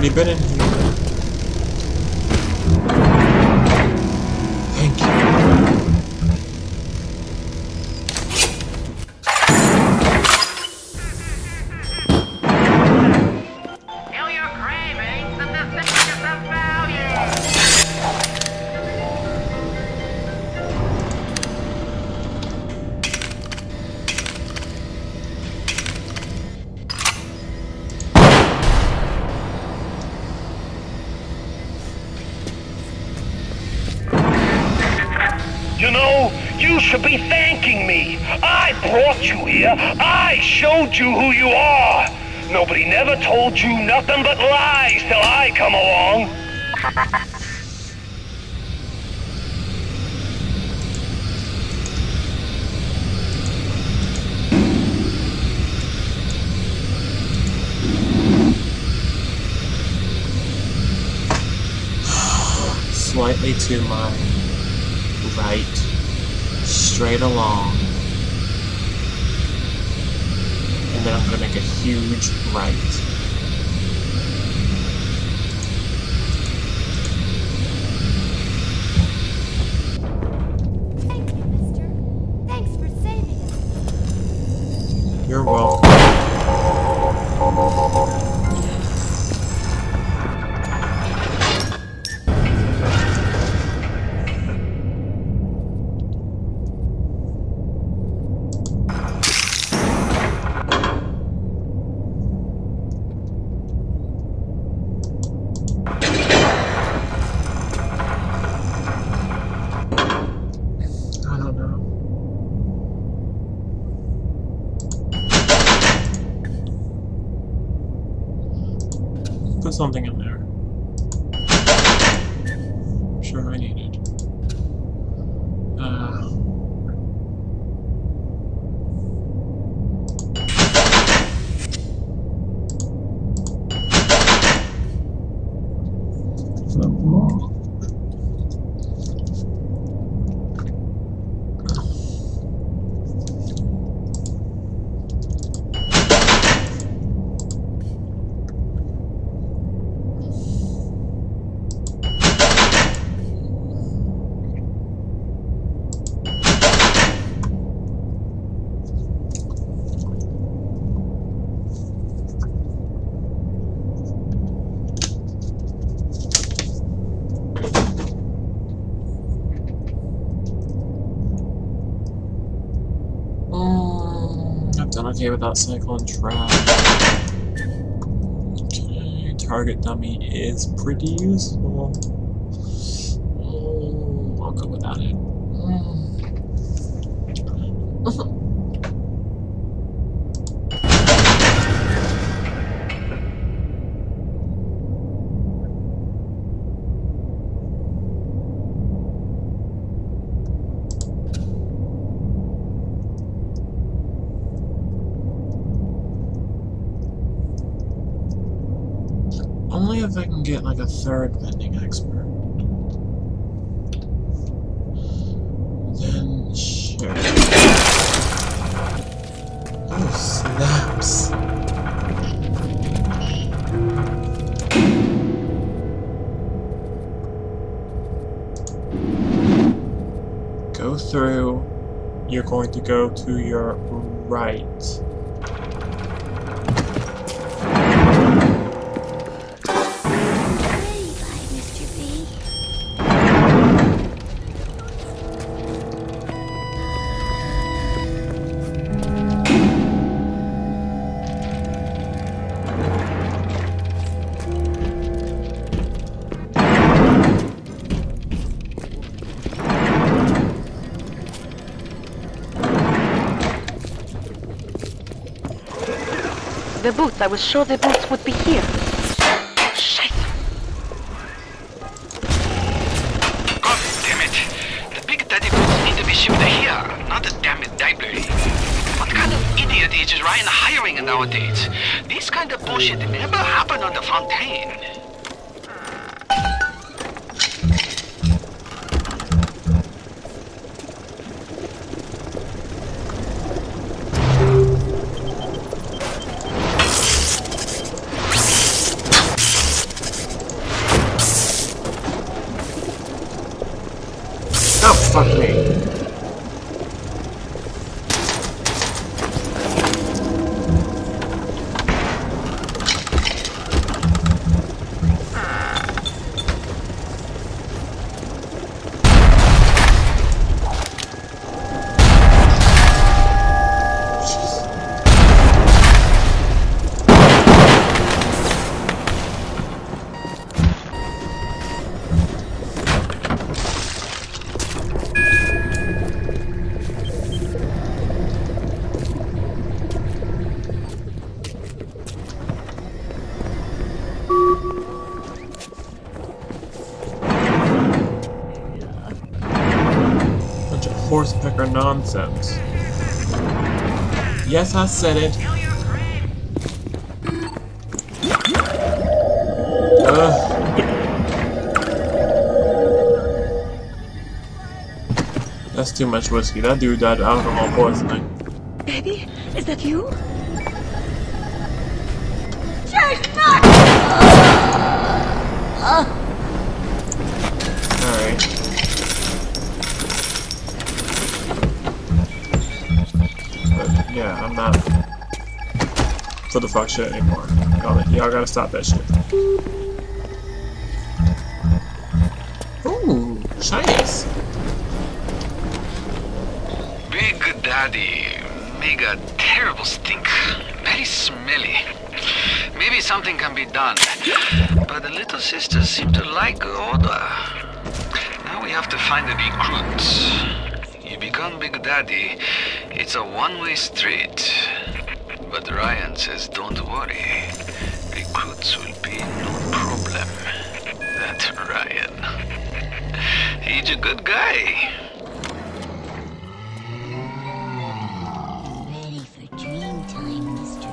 already been in okay without cyclone trap. Okay, target dummy is pretty useful. Through. You're going to go to your right. I was sure the boots would be here. Nonsense. Yes, I said it. Ugh. That's too much whiskey. That dude died of alcohol poisoning. Baby, is that you? Fuck shit anymore. Y'all, y'all gotta stop that shit. Ooh, shinies. Big Daddy make a terrible stink. Very smelly. Maybe something can be done. But the little sisters seem to like order. Now we have to find the recruits. You become Big Daddy, it's a one-way street. But says don't worry. Recruits will be no problem. That Ryan. He's a good guy. Ready for dream time, Mr.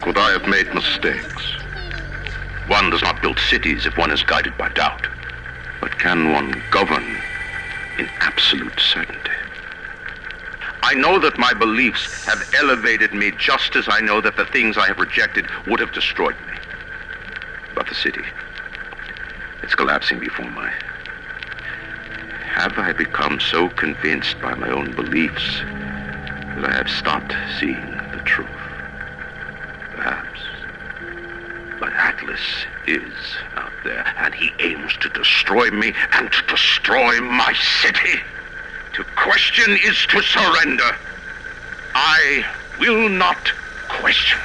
Could I have made mistakes? One does not build cities if one is guided by doubt. But can one govern in absolute certainty? I know that my beliefs have elevated me just as I know that the things I have rejected would have destroyed me. But the city, it's collapsing before my... Have I become so convinced by my own beliefs that I have stopped seeing the truth? Perhaps. But Atlas is out there, and he aims to destroy me and to destroy my city. Question is to surrender. I will not question.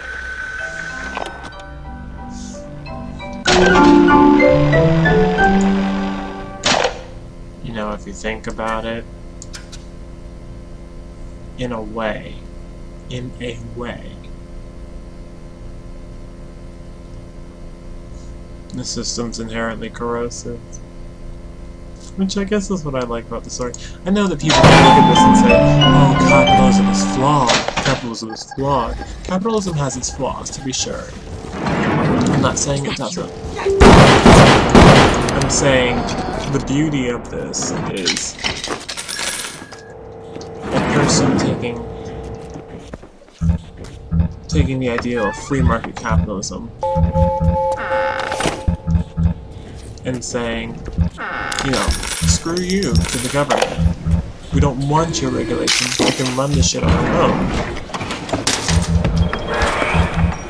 You know, if you think about it, in a way, in a way, the system's inherently corrosive. Which I guess is what I like about the story. I know that people can look at this and say, oh, capitalism is flawed. Capitalism is flawed. Capitalism has its flaws, to be sure. I'm not saying it doesn't. I'm saying the beauty of this is a person taking taking the idea of free market capitalism and saying, you know, screw you to the government. We don't want your regulations. We can run this shit on our own.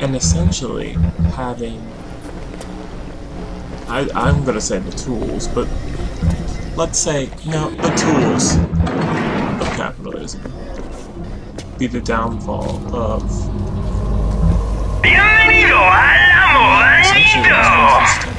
And essentially having I, I'm gonna say the tools, but let's say, no, the tools of capitalism be the downfall of Bienvenido al amor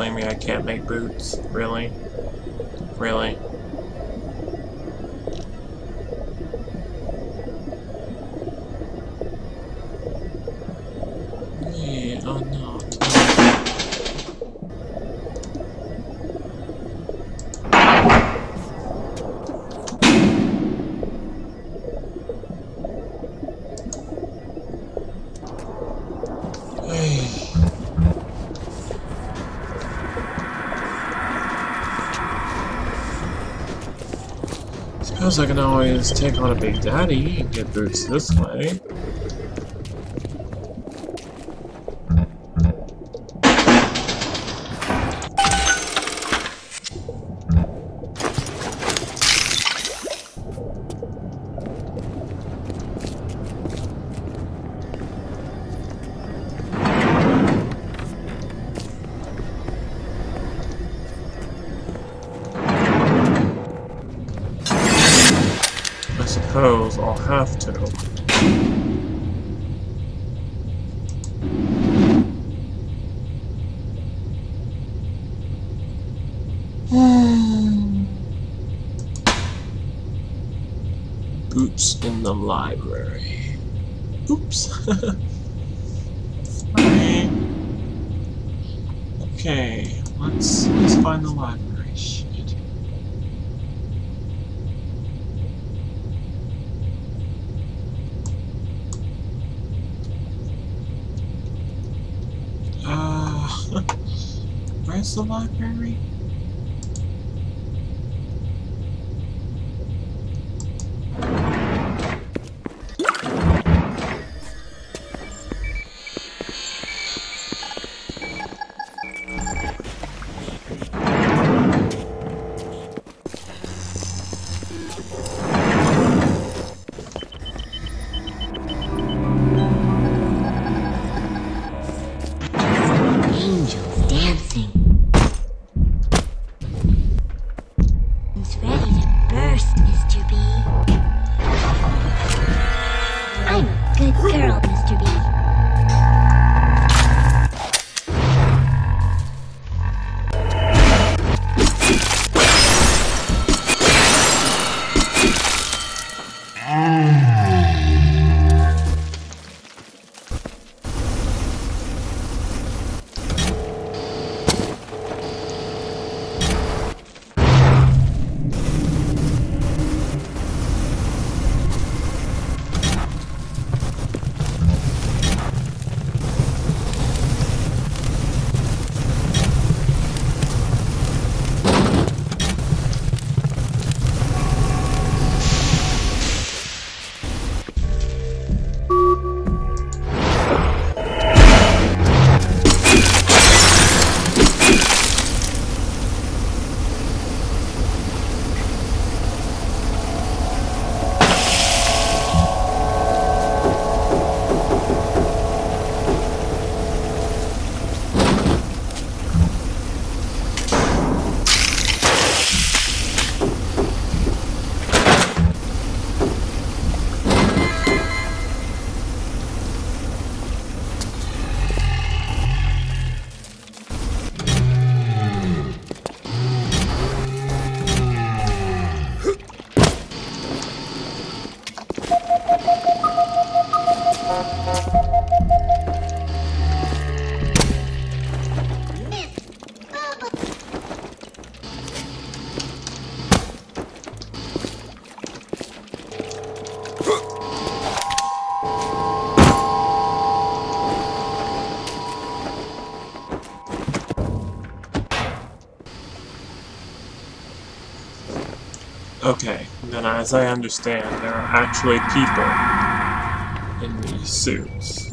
telling me I can't make boots? Really? Really? Suppose I can always take on a Big Daddy and get boots this way. Then as I understand, there are actually people in these suits.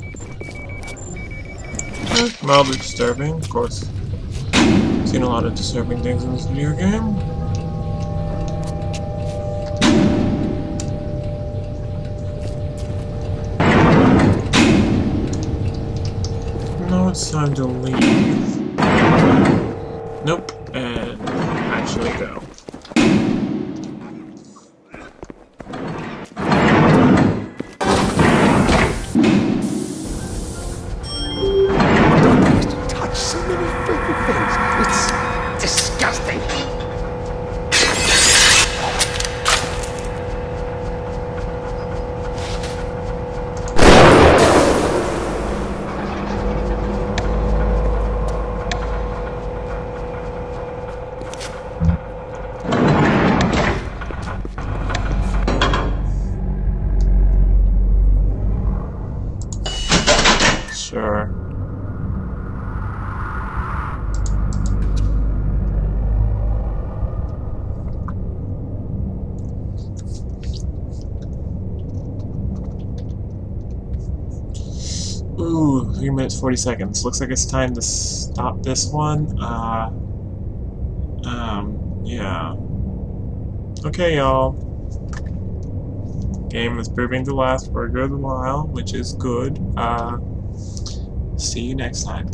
Mildly disturbing, of course. Seen a lot of disturbing things in this video game. Now it's time to leave. Minutes 40 seconds. Looks like it's time to stop this one. Uh, um, yeah. Okay, y'all. Game is proving to last for a good while, which is good. Uh, see you next time.